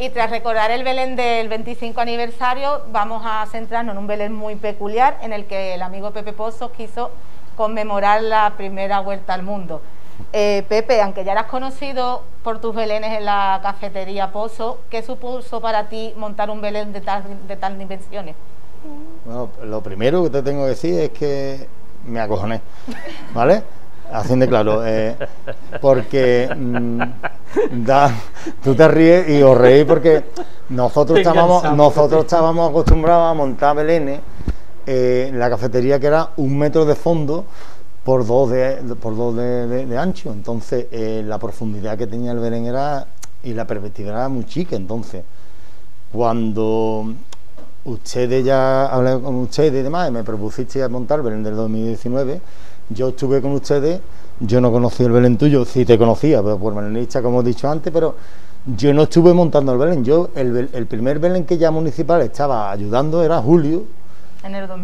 Y tras recordar el Belén del 25 aniversario, vamos a centrarnos en un Belén muy peculiar en el que el amigo Pepe Pozo quiso conmemorar la primera vuelta al mundo. Eh, Pepe, aunque ya eras conocido por tus belenes en la cafetería Pozo, ¿qué supuso para ti montar un belén de tal, de tal dimensiones? Bueno, lo primero que te tengo que decir es que me acojoné, ¿vale? Así de claro, eh, porque mm, da, tú te ríes y os reís porque nosotros estábamos, nosotros estábamos acostumbrados a montar belenes eh, en la cafetería que era un metro de fondo por dos de, por dos de, ancho. Entonces, eh, la profundidad que tenía el Belén era y la perspectiva era muy chica. Entonces, cuando ustedes ya hablé con ustedes y demás, y me propusiste a montar el Belén del 2019, yo estuve con ustedes, yo no conocí el Belén tuyo, sí te conocía, pero por belenista, como he dicho antes, pero yo no estuve montando el Belén. Yo, el, el primer Belén que ya municipal estaba ayudando era Julio,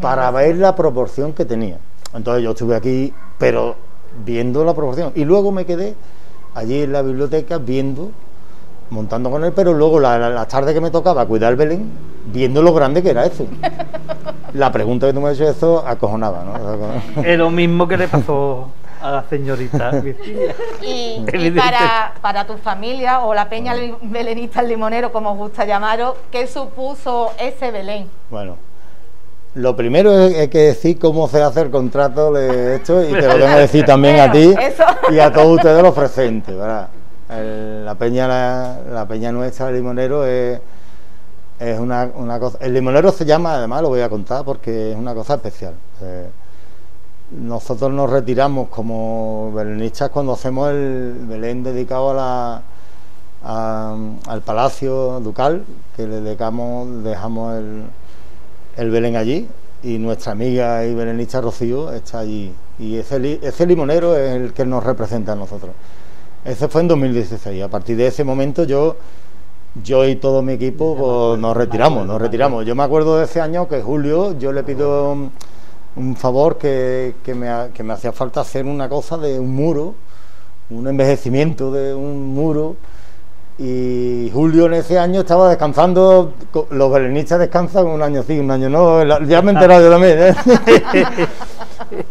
para ver la proporción que tenía. Entonces yo estuve aquí, pero viendo la proporción. Y luego me quedé allí en la biblioteca viendo, montando con él, pero luego la, la, tarde que me tocaba cuidar el Belén, viendo lo grande que era eso. La pregunta que tú me has hecho, eso acojonaba, ¿no? Es lo mismo que le pasó a la señorita y, y para, para, tu familia o la peña belenista el limonero, como os gusta llamaros, ¿qué supuso ese Belén? Bueno, lo primero es, que decir cómo se hace el contrato de esto y te lo tengo que decir también a ti y a todos ustedes los presentes, ¿verdad? La peña la, peña nuestra, el limonero, es, es una, cosa... El limonero se llama, además lo voy a contar porque es una cosa especial. Eh, nosotros nos retiramos como belenistas cuando hacemos el Belén dedicado a la, al Palacio Ducal, que le dedicamos, dejamos el el Belén allí y nuestra amiga y belenista Rocío está allí. Y ese, ese limonero es el que nos representa a nosotros. Ese fue en 2016. A partir de ese momento yo, yo y todo mi equipo pues, nos retiramos, nos retiramos. Yo me acuerdo de ese año que Julio yo le pido un favor que, que, me, que me hacía falta hacer una cosa de un muro, un envejecimiento de un muro y Julio en ese año estaba descansando, los belenistas descansan un año sí, un año no, ya me he enterado yo también. ¿eh?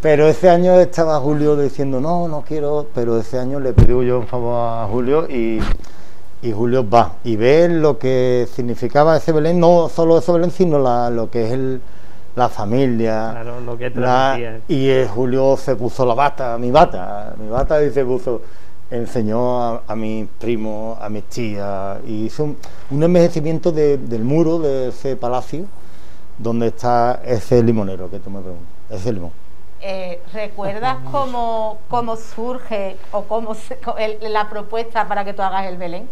pero ese año estaba Julio diciendo, no, no quiero, pero ese año le pido yo un favor a Julio y, Julio va y ve lo que significaba ese Belén, no solo ese Belén, sino lo que es el, la familia. Claro, lo que y eh, Julio se puso la bata, mi bata, mi bata y se puso enseñó a, a mis primos, a mis tías, y hizo un, envejecimiento del muro de ese palacio donde está ese limonero que tú me preguntas, ese limón. Eh, ¿Recuerdas cómo, cómo surge o cómo la propuesta para que tú hagas el Belén?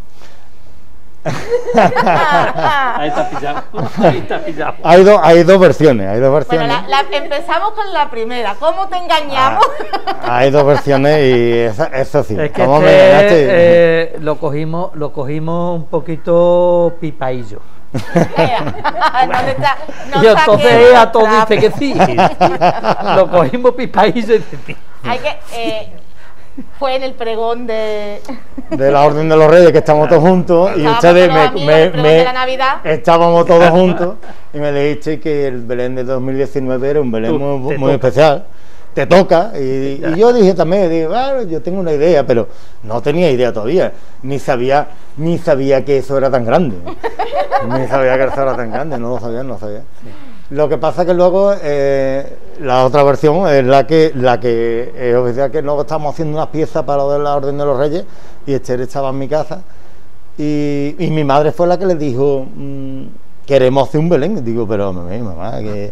ahí está pillado. Ahí está pillado. Hay, hay dos versiones. Hay dos versiones. Bueno, la, empezamos con la primera. ¿Cómo te engañamos? Ah, hay dos versiones y eso, sí. Es que este, eh, lo cogimos, lo cogimos un poquito pipaillo. Y entonces a todo dice que sí. lo cogimos pipaillo y dice, Hay que eh, fue en el pregón de... de la Orden de los Reyes, que estamos todos juntos, y ustedes me, me, estábamos todos juntos, y me dijiste que el Belén de 2019 era un Belén muy, especial. Te toca, y, yo dije también, digo, yo tengo una idea, pero no tenía idea todavía, ni sabía, ni sabía que eso era tan grande, ni sabía que eso era tan grande, no lo sabía, no lo sabía. Lo que pasa que luego eh, la otra versión es la que la que es oficial que luego estamos haciendo unas piezas para lo de la Orden de los Reyes y Esther estaba en mi casa y, mi madre fue la que le dijo mm, queremos hacer un Belén. Digo, pero mamá, que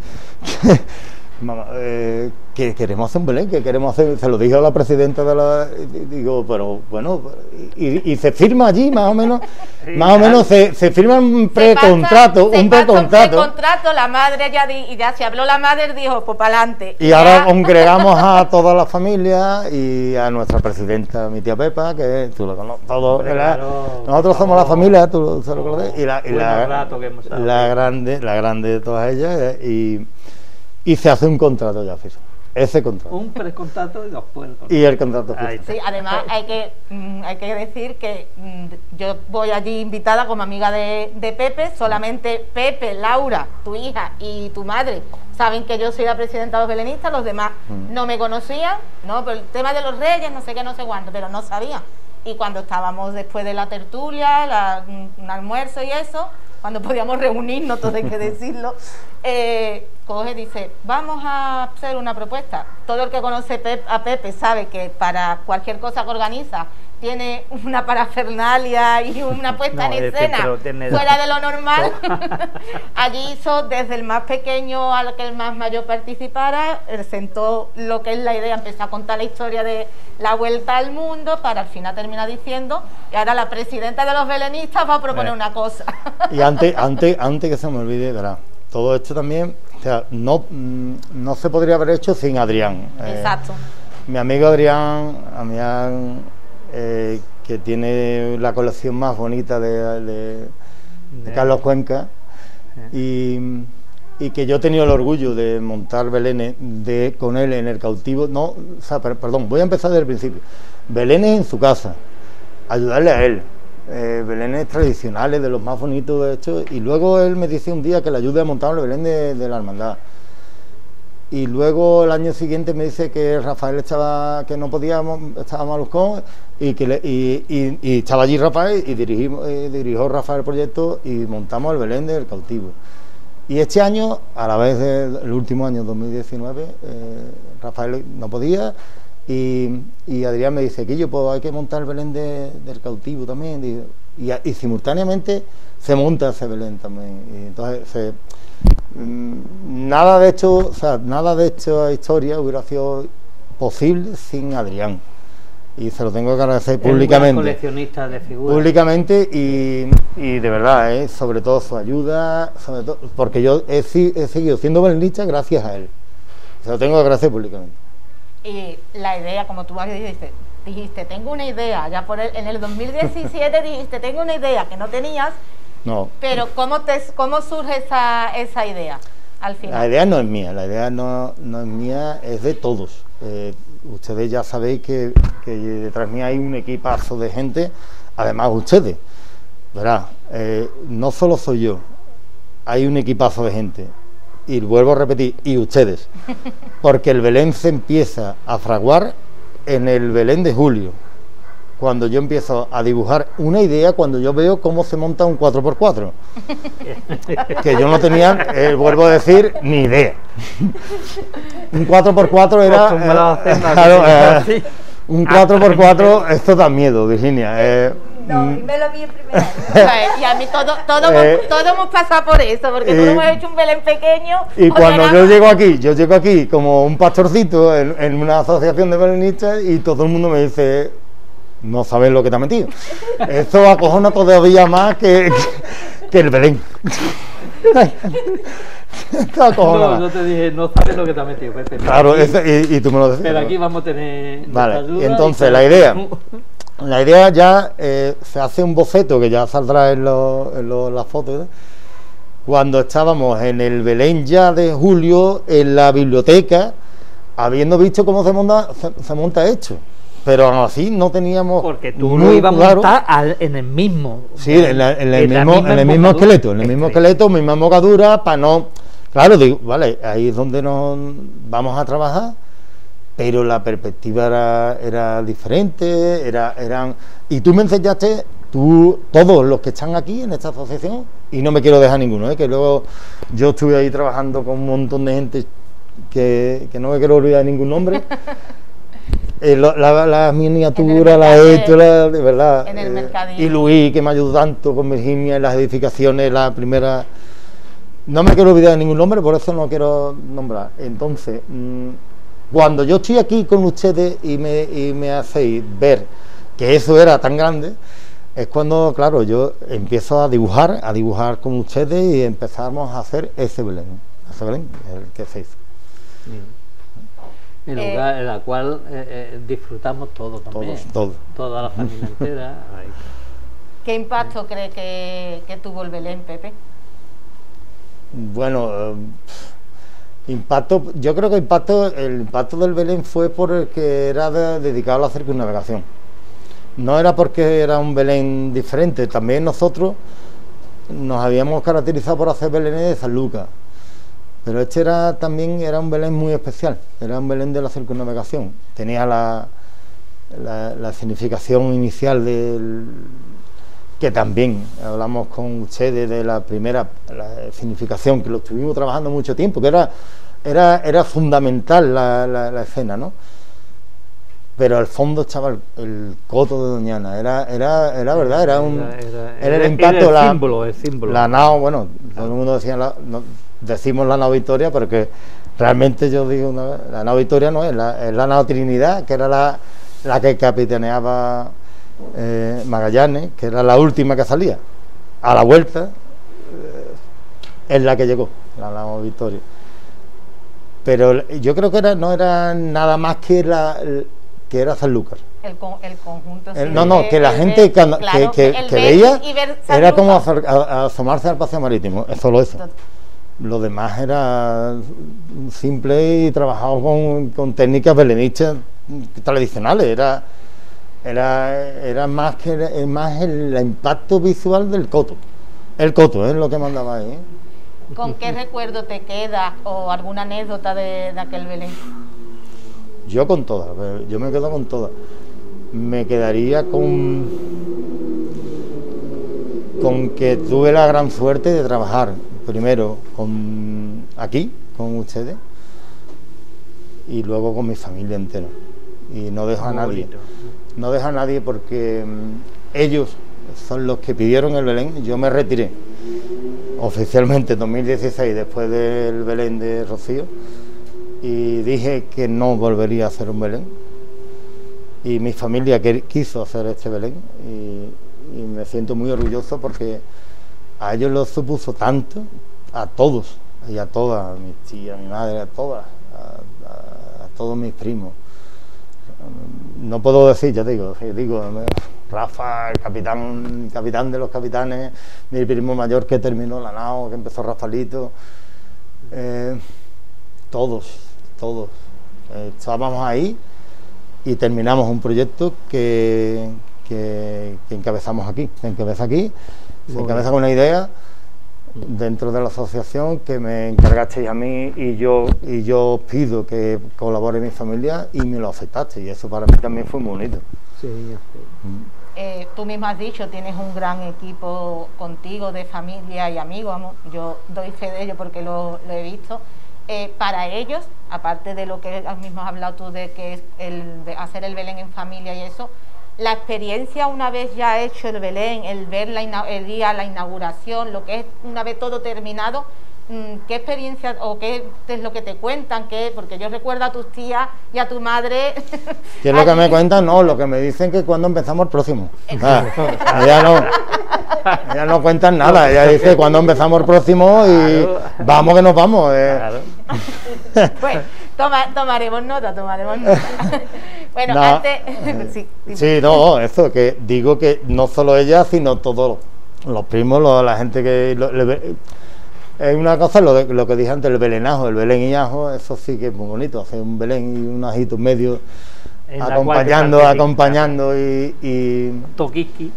eh, que queremos hacer un Belén, que queremos hacer, se lo dijo a la presidenta de la, digo, pero bueno, y, se firma allí más o menos, más o menos se, se firma un precontrato, un precontrato. Un precontrato, la madre ya, y ya se habló la madre, dijo, pues para adelante. Y, ahora congregamos a toda la familia y a nuestra presidenta, mi tía Pepa, que tú lo conoces, todo, nosotros somos la familia, tú, lo conoces, y la, y la, la grande, la grande de todas ellas, eh, y y se hace un contrato ya fijo. Ese contrato. Un precontrato y después el contrato. Y el contrato Sí, además hay que, mm, hay que decir que mm, yo voy allí invitada como amiga de, de, Pepe, solamente Pepe, Laura, tu hija y tu madre saben que yo soy la presidenta de los belenistas, los demás Mm. no me conocían, ¿no? Pero el tema de los reyes, no sé qué, no sé cuánto, pero no sabían. Y cuando estábamos después de la tertulia, la- un almuerzo y eso, cuando podíamos reunirnos, todo hay que decirlo, eh, coge y dice, vamos a hacer una propuesta. Todo el que conoce a Pepe sabe que para cualquier cosa que organiza tiene una parafernalia y una puesta No, en es decir, escena fuera de lo normal. Allí hizo desde el más pequeño al que el más mayor participara, sentó lo que es la idea, empezó a contar la historia de la vuelta al mundo para al final terminar diciendo, y ahora la presidenta de los belenistas va a proponer Eh. una cosa. Y antes, antes, antes que se me olvide, verá, todo esto también, o sea, no, mm, no se podría haber hecho sin Adrián. Eh, Exacto. Mi amigo Adrián, Adrián eh, que tiene la colección más bonita de, de- de De- Carlos Cuenca, y, y que yo he tenido el orgullo de montar Belénes de, con él en el cautivo. No, o sea, per- perdón, voy a empezar desde el principio. Belénes en su casa, ayudarle a él. eh, Belénes tradicionales, de los más bonitos de hecho, y luego él me dice un día que le ayude a montar el Belén de, de la hermandad. Y luego el año siguiente me dice que Rafael estaba, que no podíamos, estaba maluscón y que y, estaba allí Rafael y dirigimos, eh, dirigió Rafael el proyecto y montamos el Belén del cautivo. Y este año, a la vez del último año, 2019, eh, Rafael no podía y, Adrián me dice que yo pues hay que montar el Belén de- del cautivo también. Y, y simultáneamente se monta ese Belén también. Entonces se, nada de esto, o sea, nada de esta historia hubiera sido posible sin Adrián. Y se lo tengo que agradecer Es un gran públicamente. coleccionista de figuras. Públicamente y, y de verdad, ¿eh? sobre todo su ayuda, sobre todo, porque yo he, he seguido siendo belenista gracias a él. Se lo tengo que agradecer públicamente. Y la idea, como tú dijiste, dijiste, tengo una idea, ya por el- en el 2017 dijiste, tengo una idea que no tenías, No, pero ¿cómo, te, cómo surge esa, esa idea al La final? idea no es mía, la idea no, no es mía, es de todos. Eh, ustedes ya sabéis que, que detrás mí hay un equipazo de gente, además ustedes. Verá, eh, no solo soy yo, hay un equipazo de gente. Y vuelvo a repetir, y ustedes. Porque el Belén se empieza a fraguar en el Belén de julio. Cuando yo empiezo a dibujar una idea, cuando yo veo cómo se monta un 4x4 que yo no tenía, eh, vuelvo a decir, ni idea. Un 4x4 era. Una claro, eh, un 4x4, esto da miedo, Virginia. eh, No, mm, me lo vi en primer año. Pues, y a mí todo, todo, Eh, hemos, todo hemos pasado por eso, porque eh, todos hemos hecho un Belén pequeño. y cuando era- yo llego aquí, yo llego aquí como un pastorcito en, en una asociación de belenistas y todo el mundo me dice, no sabes lo que te ha metido. Esto acojona todavía más que, que, que el Belén. No, yo te dije, no sabes lo que te ha metido, Claro, aquí- ese- y, y tú me lo decís. Pero aquí vamos a tener. Vale, ayuda entonces y- la idea. La idea ya eh, se hace un boceto que ya saldrá en, lo- en lo- las fotos. ¿eh? Cuando estábamos en el Belén ya de julio, en la biblioteca, habiendo visto cómo se monta, se, se monta esto. Pero aún así no teníamos. Porque tú lo ibas a montar al- en el mismo. Sí, en, la- en el, en mismo, en el mismo esqueleto, en el mismo esqueleto, misma embocadura, para no. Claro, digo, vale, ahí es donde nos vamos a trabajar, pero la perspectiva era, era diferente, era, eran. Y tú me enseñaste, tú, todos los que están aquí en esta asociación, y no me quiero dejar ninguno, ¿eh? que luego yo estuve ahí trabajando con un montón de gente que, que no me quiero olvidar de ningún nombre. Eh, la, la miniatura, la de verdad. En el eh, mercadillo. y Luis, que me ayudó tanto con Virginia en las edificaciones, la primera. No me quiero olvidar de ningún nombre, por eso no quiero nombrar. Entonces, mm, cuando yo estoy aquí con ustedes y me, y me hacéis ver que eso era tan grande, es cuando, claro, yo empiezo a dibujar, a dibujar con ustedes y empezamos a hacer ese Belén, ese Belén, el que se hizo. En Eh, lugar en la cual eh, eh, disfrutamos todos también. Todos, todos. Toda la familia entera. ahí. ¿Qué impacto cree que, que tuvo el Belén, Pepe? Bueno, eh, impacto, yo creo que impacto, el impacto del Belén fue por el que era de- dedicado a la circunnavegación. No era porque era un Belén diferente, también nosotros nos habíamos caracterizado por hacer Belenes de San Lucas. Pero este era también era un Belén muy especial, era un Belén de la circunnavegación. Tenía la, la, significación inicial del que también hablamos con ustedes de la primera la significación, que lo estuvimos trabajando mucho tiempo, que era, era, era fundamental la, la escena, ¿no? pero al fondo estaba el, coto de Doñana, era, era, era verdad, era un era, el impacto, la, símbolo, el símbolo. La nao, bueno, todo el mundo decía, decimos la nao Victoria, pero que realmente yo digo, la nao Victoria no es, la, es la nao Trinidad, que era la, la que capitaneaba eh, Magallanes, que era la última que salía. A la vuelta eh, es la que llegó, la nao Victoria. Pero yo creo que era, no era nada más que la que era Sanlúcar. El, el conjunto. no, no, que la gente que, veía era como asomarse al paseo marítimo, es solo eso. Lo demás era simple y trabajado con, técnicas belenistas tradicionales, era era, era más que más el, impacto visual del coto. El coto es lo que mandaba ahí. ¿Con qué recuerdo te queda o alguna anécdota de, de aquel Belén? Yo con todas, yo me quedo con todas. Me quedaría con, con que tuve la gran suerte de trabajar primero con aquí, con ustedes, y luego con mi familia entera. Y no dejo a nadie. No dejo a nadie porque mm, ellos son los que pidieron el Belén. Yo me retiré oficialmente en 2016 después del Belén de Rocío y dije que no volvería a hacer un Belén. Y mi familia quiso hacer este Belén y, me siento muy orgulloso porque a ellos lo supuso tanto, a todos y a todas, a mis tías, a mi madre, a todas, a, todos mis primos. No puedo decir, ya digo, digo, Rafa, capitán, capitán de los capitanes, mi primo mayor que terminó la nao, que empezó Rafalito, eh, todos, todos. Eh, estábamos ahí y terminamos un proyecto que, que, encabezamos aquí, se encabeza aquí, se encabeza con una idea dentro de la asociación que me encargasteis a mí y yo y yo os pido que colabore mi familia y me lo aceptaste y eso para mí también fue muy bonito. Sí, eh, tú mismo has dicho, tienes un gran equipo contigo de familia y amigos, yo doy fe de ello porque lo, lo he visto. Eh, para ellos, aparte de lo que mismo has hablado tú de que es el de hacer el Belén en familia y eso, la experiencia una vez ya hecho el Belén, el ver la, el día, la inauguración, lo que es una vez todo terminado, Mm, ¿qué experiencia o qué es lo que te cuentan? ¿Qué? Porque yo recuerdo a tus tías y a tu madre. ¿Qué es lo que me cuentan? No, lo que me dicen que cuando empezamos el próximo. Ah, ella no. Ella no cuentan nada. Ella dice cuando empezamos el próximo y vamos que nos vamos. Eh. Pues tomaremos nota, tomaremos nota. bueno, antes. sí, sí, no, eso, que digo que no solo ella, sino todos los primos, la gente que. Es una cosa lo, lo que dije antes, el belenajo, el belén y ajo, eso sí que es muy bonito, hacer un belén y un ajito medio, acompañando, acompañando y... y Toquiski.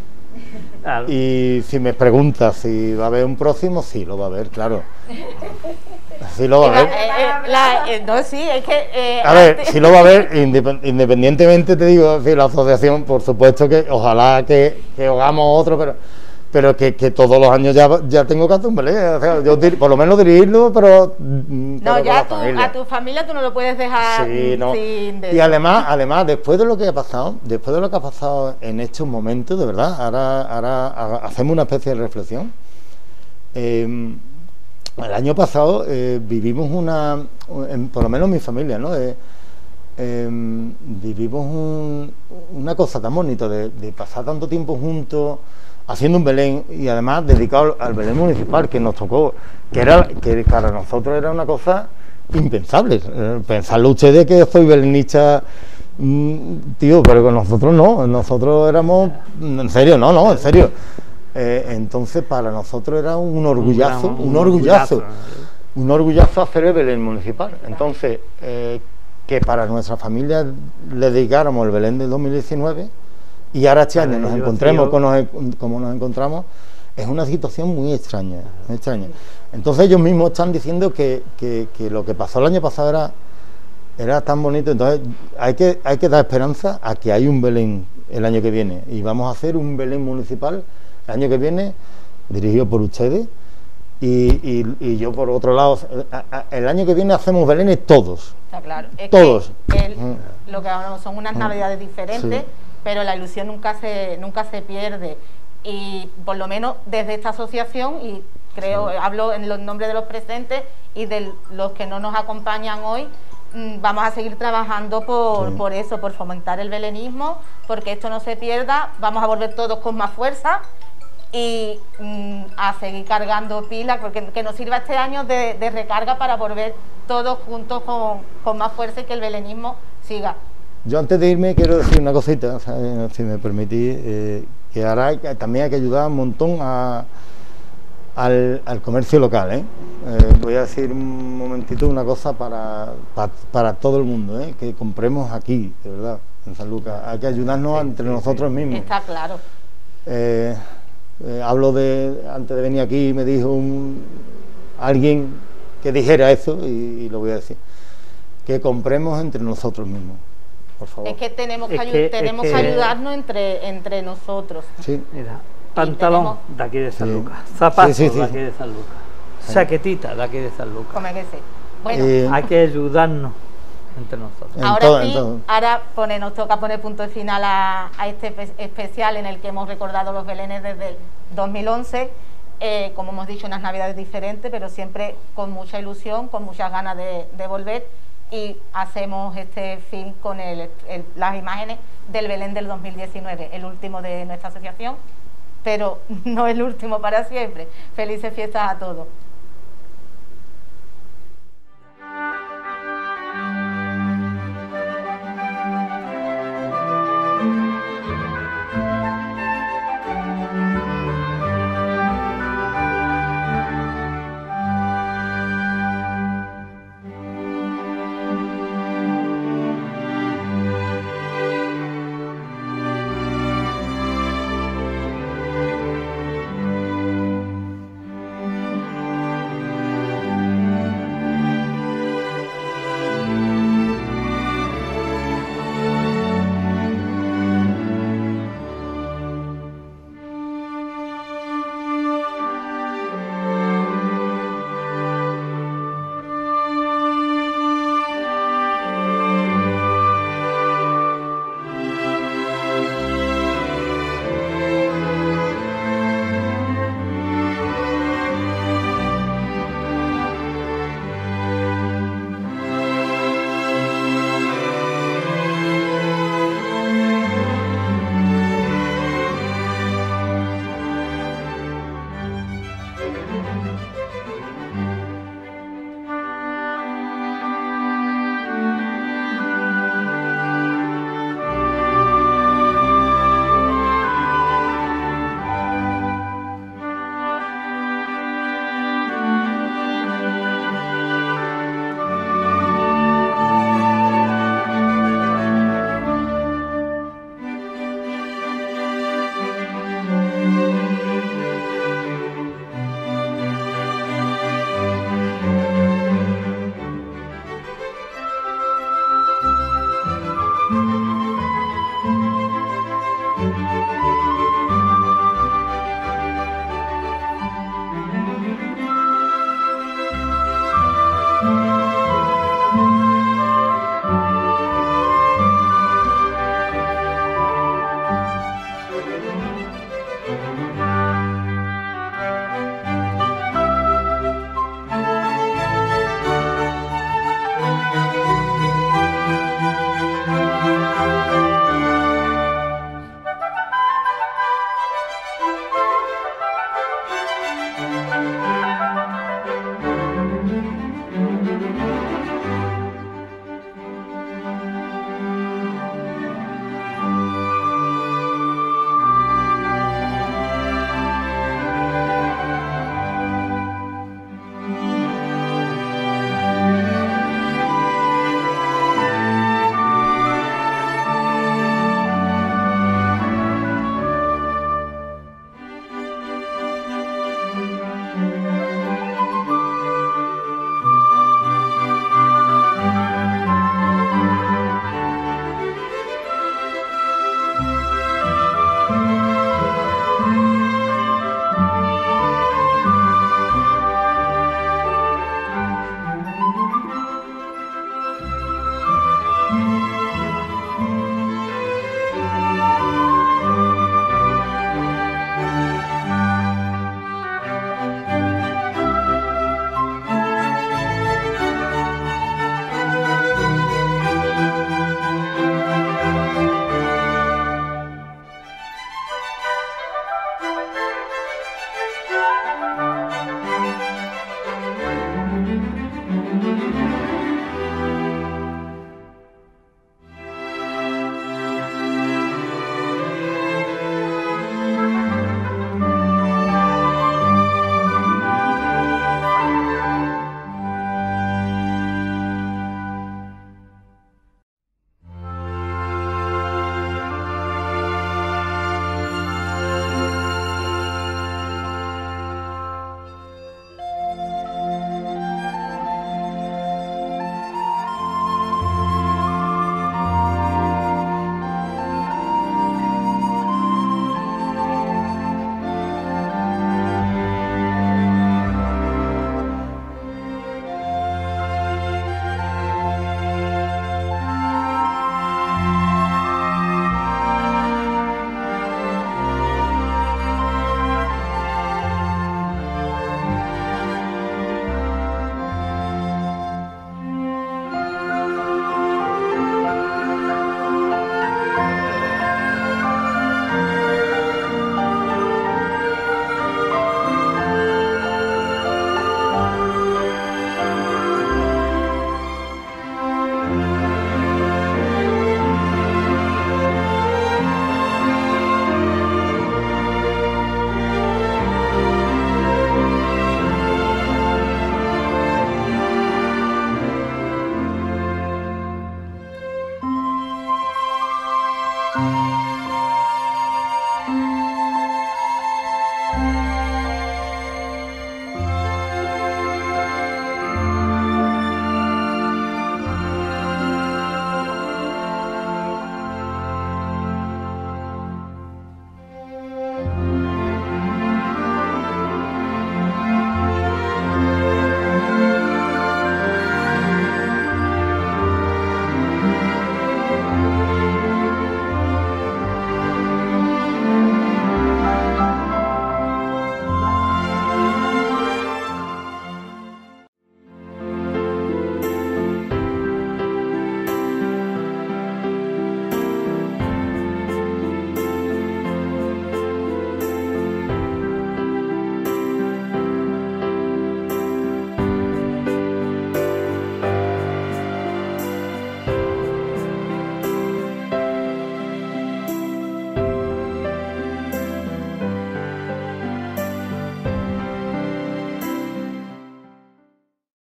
Y si me preguntas si va a haber un próximo, sí, lo va a haber, claro. Sí lo va a haber. Eh, eh, no, sí, es que... a ver, sí lo va a haber, independientemente, te digo, la asociación, por supuesto que ojalá que, que hagamos otro, pero pero que, que, todos los años ya, ya tengo que un o sea, yo por lo menos dirigirlo, pero... Mm, no, ya a tu familia tú no lo puedes dejar sí, no. sin... Y además, además, después de lo que ha pasado, después de lo que ha pasado en estos momentos, de verdad, ahora, ahora hacemos una especie de reflexión. Em, el año pasado eh, vivimos una, por lo menos mi familia, ¿no? Eh, em, vivimos una cosa tan bonita de, de pasar tanto tiempo juntos haciendo un Belén y además dedicado al Belén municipal que nos tocó, que era que para nosotros era una cosa impensable. Eh, pensarlo ustedes que soy belenista, mm, tío, pero con nosotros no, nosotros éramos, en serio, no, no, en serio. Eh, entonces para nosotros era un orgullazo, un, orgullazo, un orgullazo hacer el Belén municipal. Entonces, eh, que para nuestra familia le dedicáramos el Belén del 2019 y ahora este año nos encontremos como nos, encontramos, es una situación muy extraña, extraña. Entonces ellos mismos están diciendo que, que, que lo que pasó el año pasado era, era tan bonito, entonces hay que, hay que dar esperanza a que hay un Belén el año que viene y vamos a hacer un Belén municipal el año que viene dirigido por ustedes y, y, yo por otro lado el año que viene hacemos Belénes todos Está claro. todos mm. lo que hablamos son unas mm. navidades diferentes pero la ilusión nunca se nunca se pierde y por lo menos desde esta asociación y creo, hablo en los nombres de los presentes y de los que no nos acompañan hoy, mm, vamos a seguir trabajando por, por eso, por fomentar el belenismo, porque esto no se pierda, vamos a volver todos con más fuerza y mm, a seguir cargando pilas, porque que nos sirva este año de, recarga para volver todos juntos con, más fuerza y que el belenismo siga. Yo antes de irme quiero decir una cosita, si me permitís, eh, que ahora también hay que ayudar un montón a al, comercio local. ¿eh? ¿eh? voy a decir un momentito una cosa para, para, todo el mundo, ¿eh? que compremos aquí, de verdad, en San Lucas. Hay que ayudarnos entre nosotros mismos. Está claro. Eh, hablo de, antes de venir aquí, me dijo un, alguien que dijera eso, y, lo voy a decir, que compremos entre nosotros mismos. Por favor. Es que tenemos que, tenemos que ayudarnos entre, entre nosotros. Sí. Mira, pantalón de aquí de San Lucas, zapatos de aquí de San Lucas, chaquetita de aquí de San Lucas. Como que Bueno, hay que ayudarnos entre nosotros. Ahora sí, ahora pone, nos toca poner punto de final a, este especial en el que hemos recordado los belenes desde el 2011. Eh, como hemos dicho, unas navidades diferentes, pero siempre con mucha ilusión, con muchas ganas de, volver y hacemos este film con las imágenes del Belén del 2019, el último de nuestra asociación pero no el último para siempre. Felices fiestas a todos.